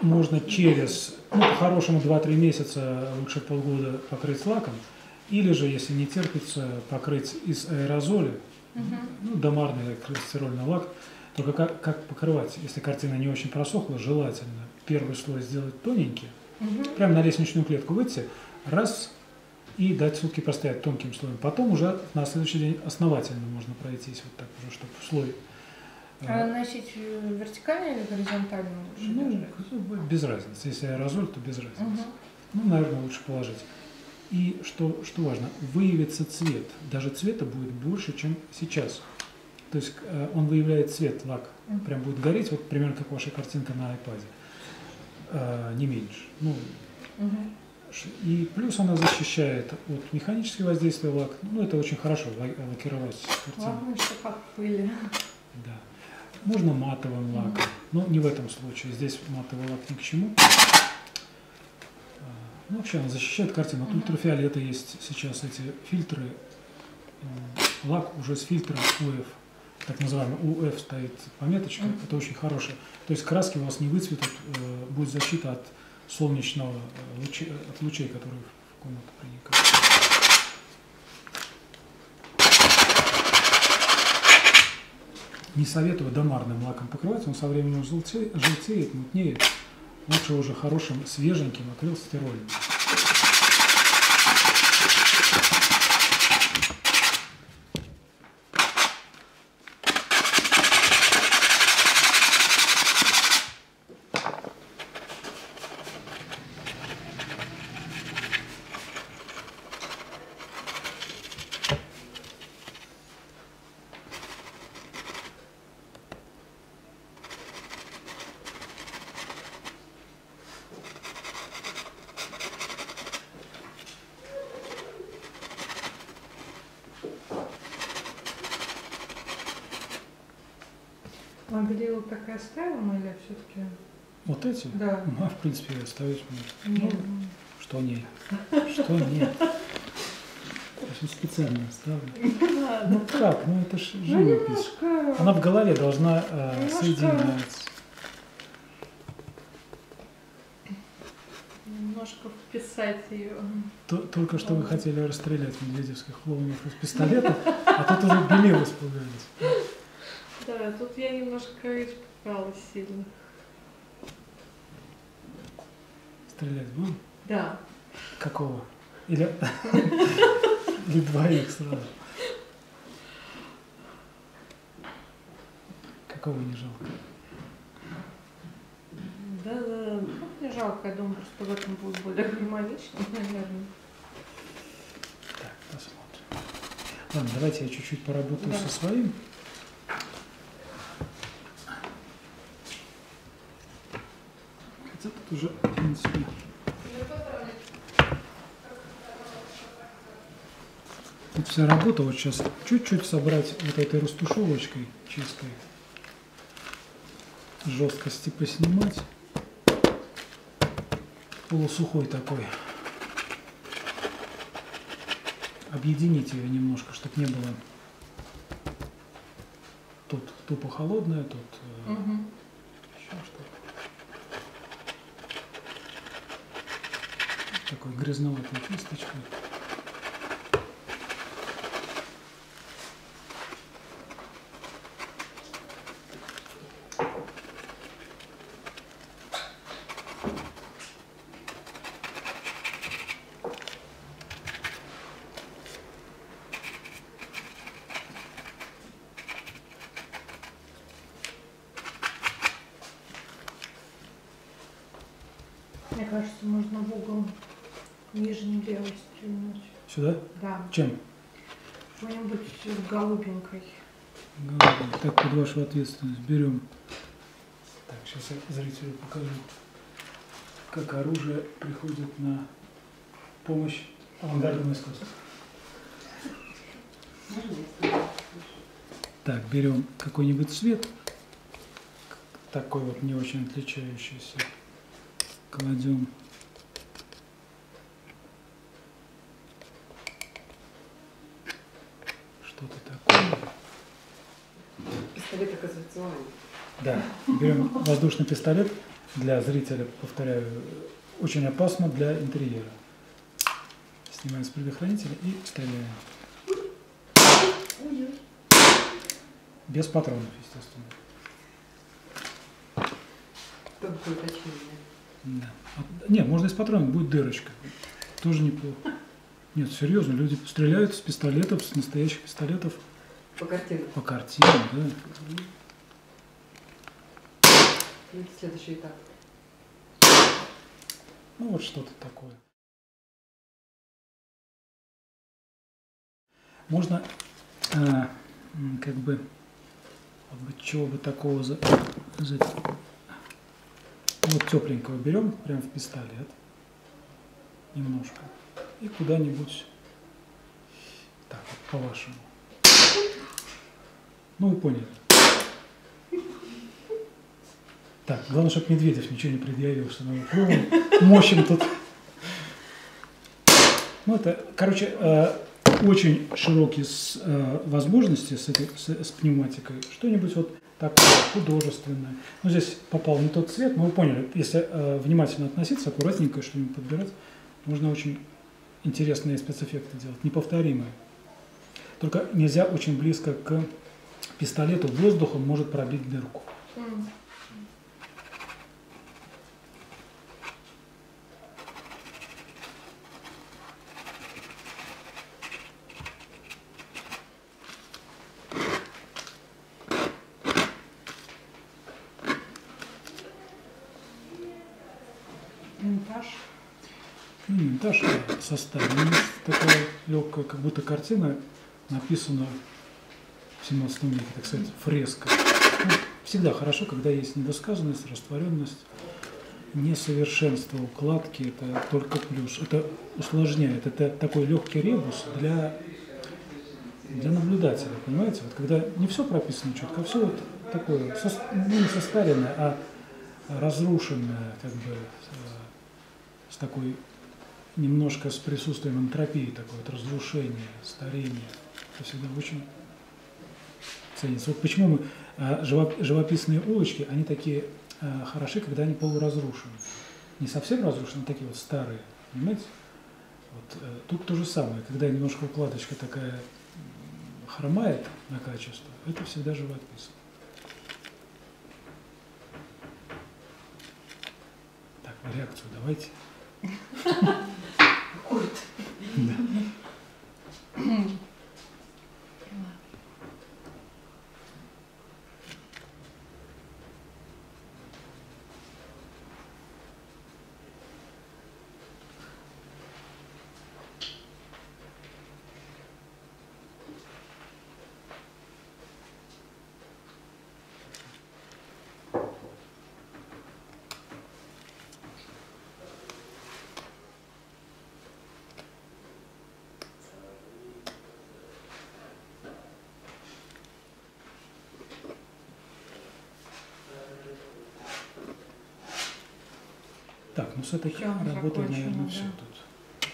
A: Можно через, ну, по-хорошему, 2-3 месяца, лучше полгода покрыть лаком. Или же, если не терпится, покрыть из аэрозоля, ну, домарный холестерольный лак. Только как, как покрывать, если картина не очень просохла, желательно первый слой сделать тоненький, прямо на лестничную клетку выйти, раз, и дать сутки простоять тонким слоем. Потом уже на следующий день основательно можно пройтись, вот так уже, чтобы слой... э,
B: А носить э, вертикально или горизонтально лучше
A: ну,
B: держать?
A: без разницы. Если аэрозоль, то без разницы.
B: Мгм.
A: Ну, наверное, лучше положить. И что, что важно, выявится цвет. Даже цвета будет больше, чем сейчас. То есть э, он выявляет цвет, лак. Прям будет гореть, вот примерно как ваша картинка на iPad. Э, не меньше. Ну, ш- и плюс она защищает от механического воздействия лак. Ну, это очень хорошо, ла- лакировать картину.
B: Главное, что как пыли.
A: Да. Можно матовым лаком, но не в этом случае. Здесь матовый лак ни к чему. Ну, вообще он защищает картину. От ультрафиолета есть сейчас эти фильтры. Лак уже с фильтром УФ. Так называемый УФ стоит пометочка. Это очень хорошее. То есть краски у вас не выцветут, э, будет защита от солнечного э, лучи- от лучей, которые в комнату проникают. Не советую домарным лаком покрывать, он со временем желте- желтеет, мутнеет. Лучше уже хорошим, свеженьким акрилстирольным.
B: А белила так и оставим или все-таки?
A: Вот эти?
B: Да.
A: Ну, а в принципе оставить можно.
B: Нет.
A: Что нет? Что нет? Очень специально оставлю. Ну как? Ну это же
B: Ну,
A: живопись.
B: немножко.
A: Она в голове должна э,
B: Немножко.
A: соединяться.
B: Немножко вписать ее.
A: То- Только что вы хотели расстрелять медведевских клоунов из пистолета, а тут уже белил испугались.
B: Да, тут я немножко испугалась сильно.
A: Стрелять будем?
B: Да.
A: Какого? Или, или двоих сразу? Какого не жалко?
B: Да, да, да. Ну, не жалко, я думаю, просто в этом будет более гармонично, наверное.
A: Так, посмотрим. Ладно, давайте я чуть-чуть поработаю
B: Да.
A: со своим. Хотя тут уже, принципе, Тут вся работа вот сейчас чуть-чуть собрать вот этой растушевочкой чистой, жесткости поснимать, полусухой такой, объединить ее немножко, чтобы не было тут тупо холодное, тут э,
B: Мгм.
A: еще что-то. Такой грязноватой кисточкой.
B: Мне кажется, можно в угол нижний левый стрельнуть.
A: Сюда?
B: Да,
A: Чем?
B: что-нибудь голубенькой.
A: Голубым. Так, под вашу ответственность берем. Так, сейчас я зрителю покажу, как оружие приходит на помощь авангардному искусству. Так, берем какой-нибудь цвет, такой вот не очень отличающийся, кладем что-то такое.
C: Пистолет оказывается вами.
A: Да, берем воздушный пистолет для зрителя, повторяю, очень опасно для интерьера. Снимаем с предохранителя и стреляем. Без патронов, естественно.
C: Тонкое уточнение.
A: Да. А- Нет, можно и с патронами, будет дырочка. Тоже неплохо. Нет, серьезно, люди стреляют с пистолетов, с настоящих пистолетов
C: По картинам.
A: по картинам, да.
C: Это следующий этап.
A: Ну вот что-то такое. Можно м, как бы вот бы чего бы такого за, за- вот тепленького берем прям в пистолет немножко и куда-нибудь так вот по-вашему. Ну вы поняли. Так, главное, чтобы Медведев ничего не предъявил, что мы мощим тут. Ну, это, короче, э, очень широкие э, возможности с, этой, с, с пневматикой. Что-нибудь вот такое художественное. Ну, здесь попал не тот цвет, но вы поняли, если э, внимательно относиться, аккуратненько что-нибудь подбирать, можно очень интересные спецэффекты делать, неповторимые. Только нельзя очень близко к пистолету, воздухом может пробить дырку.
B: М. Винтаж.
A: Ну, такая легкая, как будто картина написана 17 веке, так сказать, фреска. Ну, всегда хорошо, когда есть недосказанность, растворенность, несовершенство укладки, это только плюс. Это усложняет. Это такой легкий ребус для, для наблюдателя, понимаете? Вот когда не все прописано четко, а все вот такое, ну, не состаренное, а разрушенное, как бы, с такой немножко с присутствием энтропии, такое вот разрушение, старение. Это всегда очень ценится. Вот почему мы живо- живописные улочки, они такие а, хороши, когда они полуразрушены. не совсем разрушены, а такие вот старые, понимаете? Вот, э, тут то же самое, когда немножко укладочка такая хромает на качество, это всегда живописно. Так, реакцию давайте. Да. Так, ну с этой работой, наверное,
B: да.
A: все тут.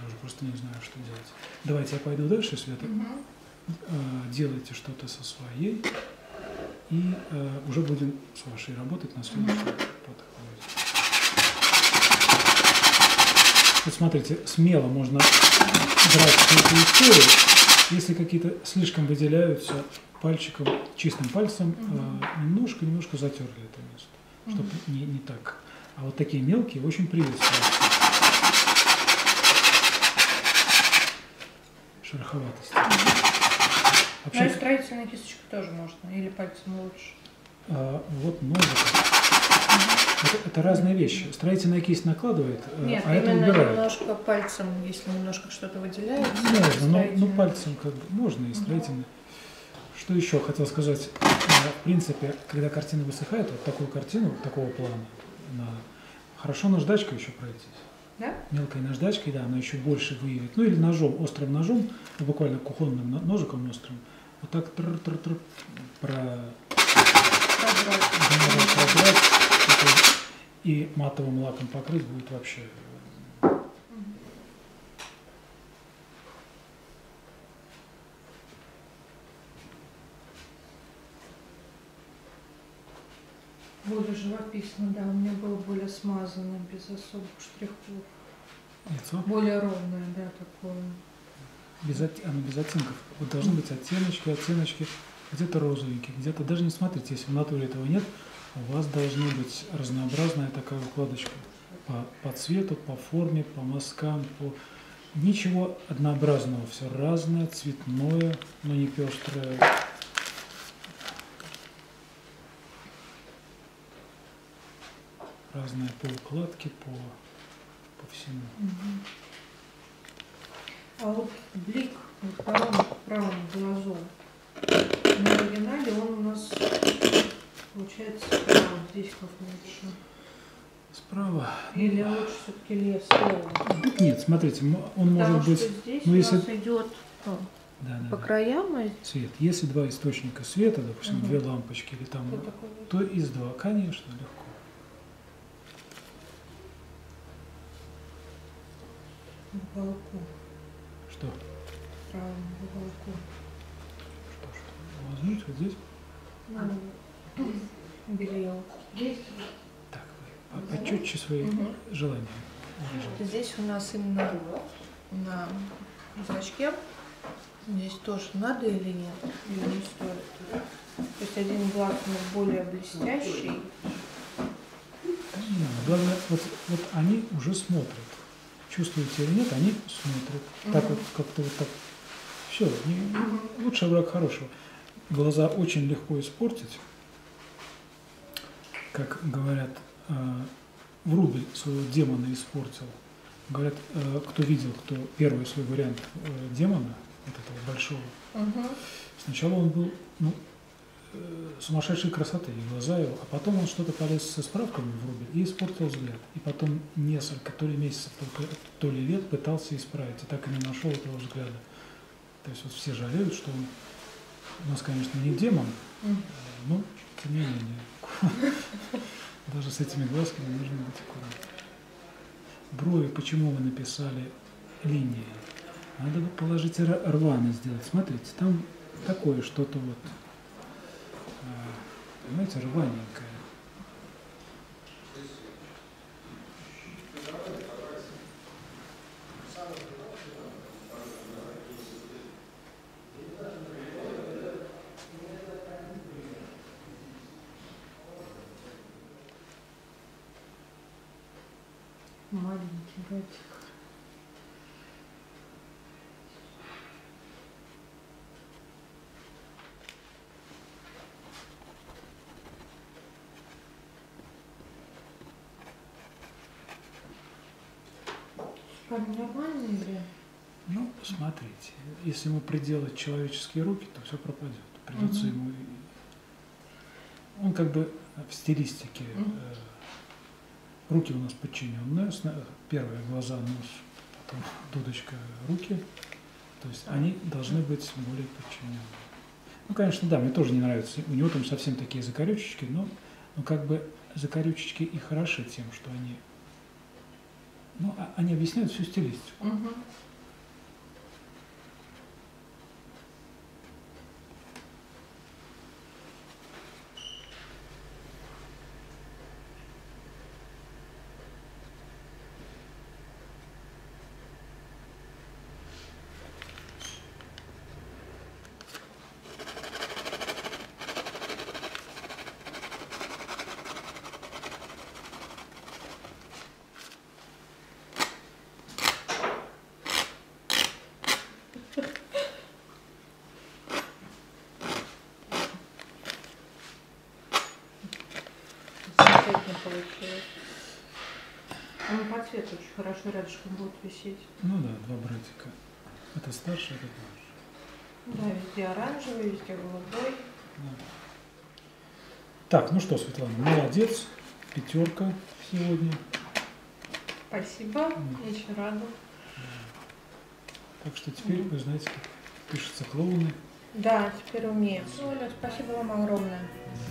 A: Я уже просто не знаю, что делать. Давайте я пойду дальше, Света. Э, Делайте что-то со своей. И э, уже будем с вашей работать на следующем подходе. Вот смотрите, смело можно брать всю эту историю. Если какие-то слишком выделяются пальчиком, чистым пальцем, э, немножко-немножко затерли это место, чтобы не, не так. А вот такие мелкие очень приветствуются. Шероховатость.
B: Ну и
A: Вообще,
B: строительная кисточка тоже можно, или пальцем лучше.
A: а, вот ножик. Это, это разные вещи. Строительная кисть накладывает, э,
B: Нет,
A: а это убирает.
B: немножко пальцем, если немножко что-то выделяется.
A: Можно, но, ну
B: строительная.
A: пальцем как бы можно и строительно. Что еще хотел сказать? Э, В принципе, когда картина высыхает, вот такую картину, такого плана, на... хорошо наждачкой еще пройтись.
B: Да?
A: Мелкой наждачкой, да, она еще больше выявит. Ну или ножом, острым ножом, ну, буквально кухонным но- ножиком острым. Вот так тр-тр-тр про
B: Разраз.
A: да, продрать, и матовым лаком покрыть будет вообще.
B: Более живописно, да, у меня было более смазанное, без особых штрихов.
A: Лицо
B: Более ровное, да, такое.
A: без, от- оно без оттенков. Вот должны быть оттеночки, оттеночки. Где-то розовенькие, где-то даже не смотрите, если в натуре этого нет, у вас должна быть разнообразная такая укладочка по, по цвету, по форме, по мазкам, по ничего однообразного, все разное, цветное, но не пестрое. Разное по укладке, по, по всему.
B: Мгм. А вот блик во втором правом глазу, на оригинале он у нас получается справа, здесь как лучше.
A: Справа.
B: Или лучше все-таки лес слева.
A: Нет, смотрите, он
B: Потому
A: может быть...
B: здесь
A: ну,
B: у
A: если-
B: нас идет
A: Да, да,
B: по
A: да.
B: краям, и
A: Свет. Если два источника света, допустим,
B: Мгм.
A: две лампочки или там, то из два, конечно, легко.
B: В уголку,
A: Что?
B: в правом уголку.
A: Что, что? Возьмите вот здесь.
B: Ну, белел.
A: Так, вы по- почетче свои
B: Мгм.
A: желания.
B: Здесь у нас именно на зрачке. Здесь тоже надо или нет? Или не стоит? То есть один глаз у нас более блестящий.
A: Да не надо. Главное, вот, вот они уже смотрят. Чувствуете или нет, они смотрят. Так
B: Мгм.
A: вот, как-то вот так. Все, лучше враг хорошего. Глаза очень легко испортить. Как говорят, э, Врубель своего демона испортил. Говорят, э, кто видел, кто первый свой вариант э, демона, вот этого большого,
B: Мгм.
A: Сначала он был ну, сумасшедшей красоты, и глаза его, а потом он что-то полез со справками в рубль и испортил взгляд. И потом несколько, то ли месяцев, то ли- то ли лет пытался исправить, и так и не нашел этого взгляда. То есть вот все жалеют, что он у нас, конечно, не демон, э, но тем не менее. Даже с этими глазками нужно быть аккуратным. Брови, почему вы написали линии? Надо бы положить р- рвано сделать. Смотрите, там такое что-то вот, понимаете, рваненькая.
B: Маленький ротик. Парень нормальный или?
A: Ну, смотрите, если ему приделать человеческие руки, то все пропадет. Придется
B: Мгм.
A: ему... Он как бы в стилистике... Э, руки у нас подчиненные. сна- Первые глаза, нос, потом дудочка, руки. То есть они должны быть более подчиненные. Ну, конечно, да, мне тоже не нравится. У него там совсем такие закорючечки, но, но как бы закорючечки и хороши тем, что они... Ну, а- они объясняют всю стилистику.
B: Угу. Замечательно получилось. Он по цвету очень хорошо рядышком будет висеть.
A: Ну да, два братика. Это старший, это младший.
B: Да, везде оранжевый, везде голубой.
A: Да. Так, ну что, Светлана, молодец. Пятерка сегодня.
B: Спасибо,
A: Мгм.
B: очень рада.
A: Так что теперь вы знаете, как пишутся клоуны.
B: Да, теперь умею. Оля, спасибо вам огромное.
A: Да.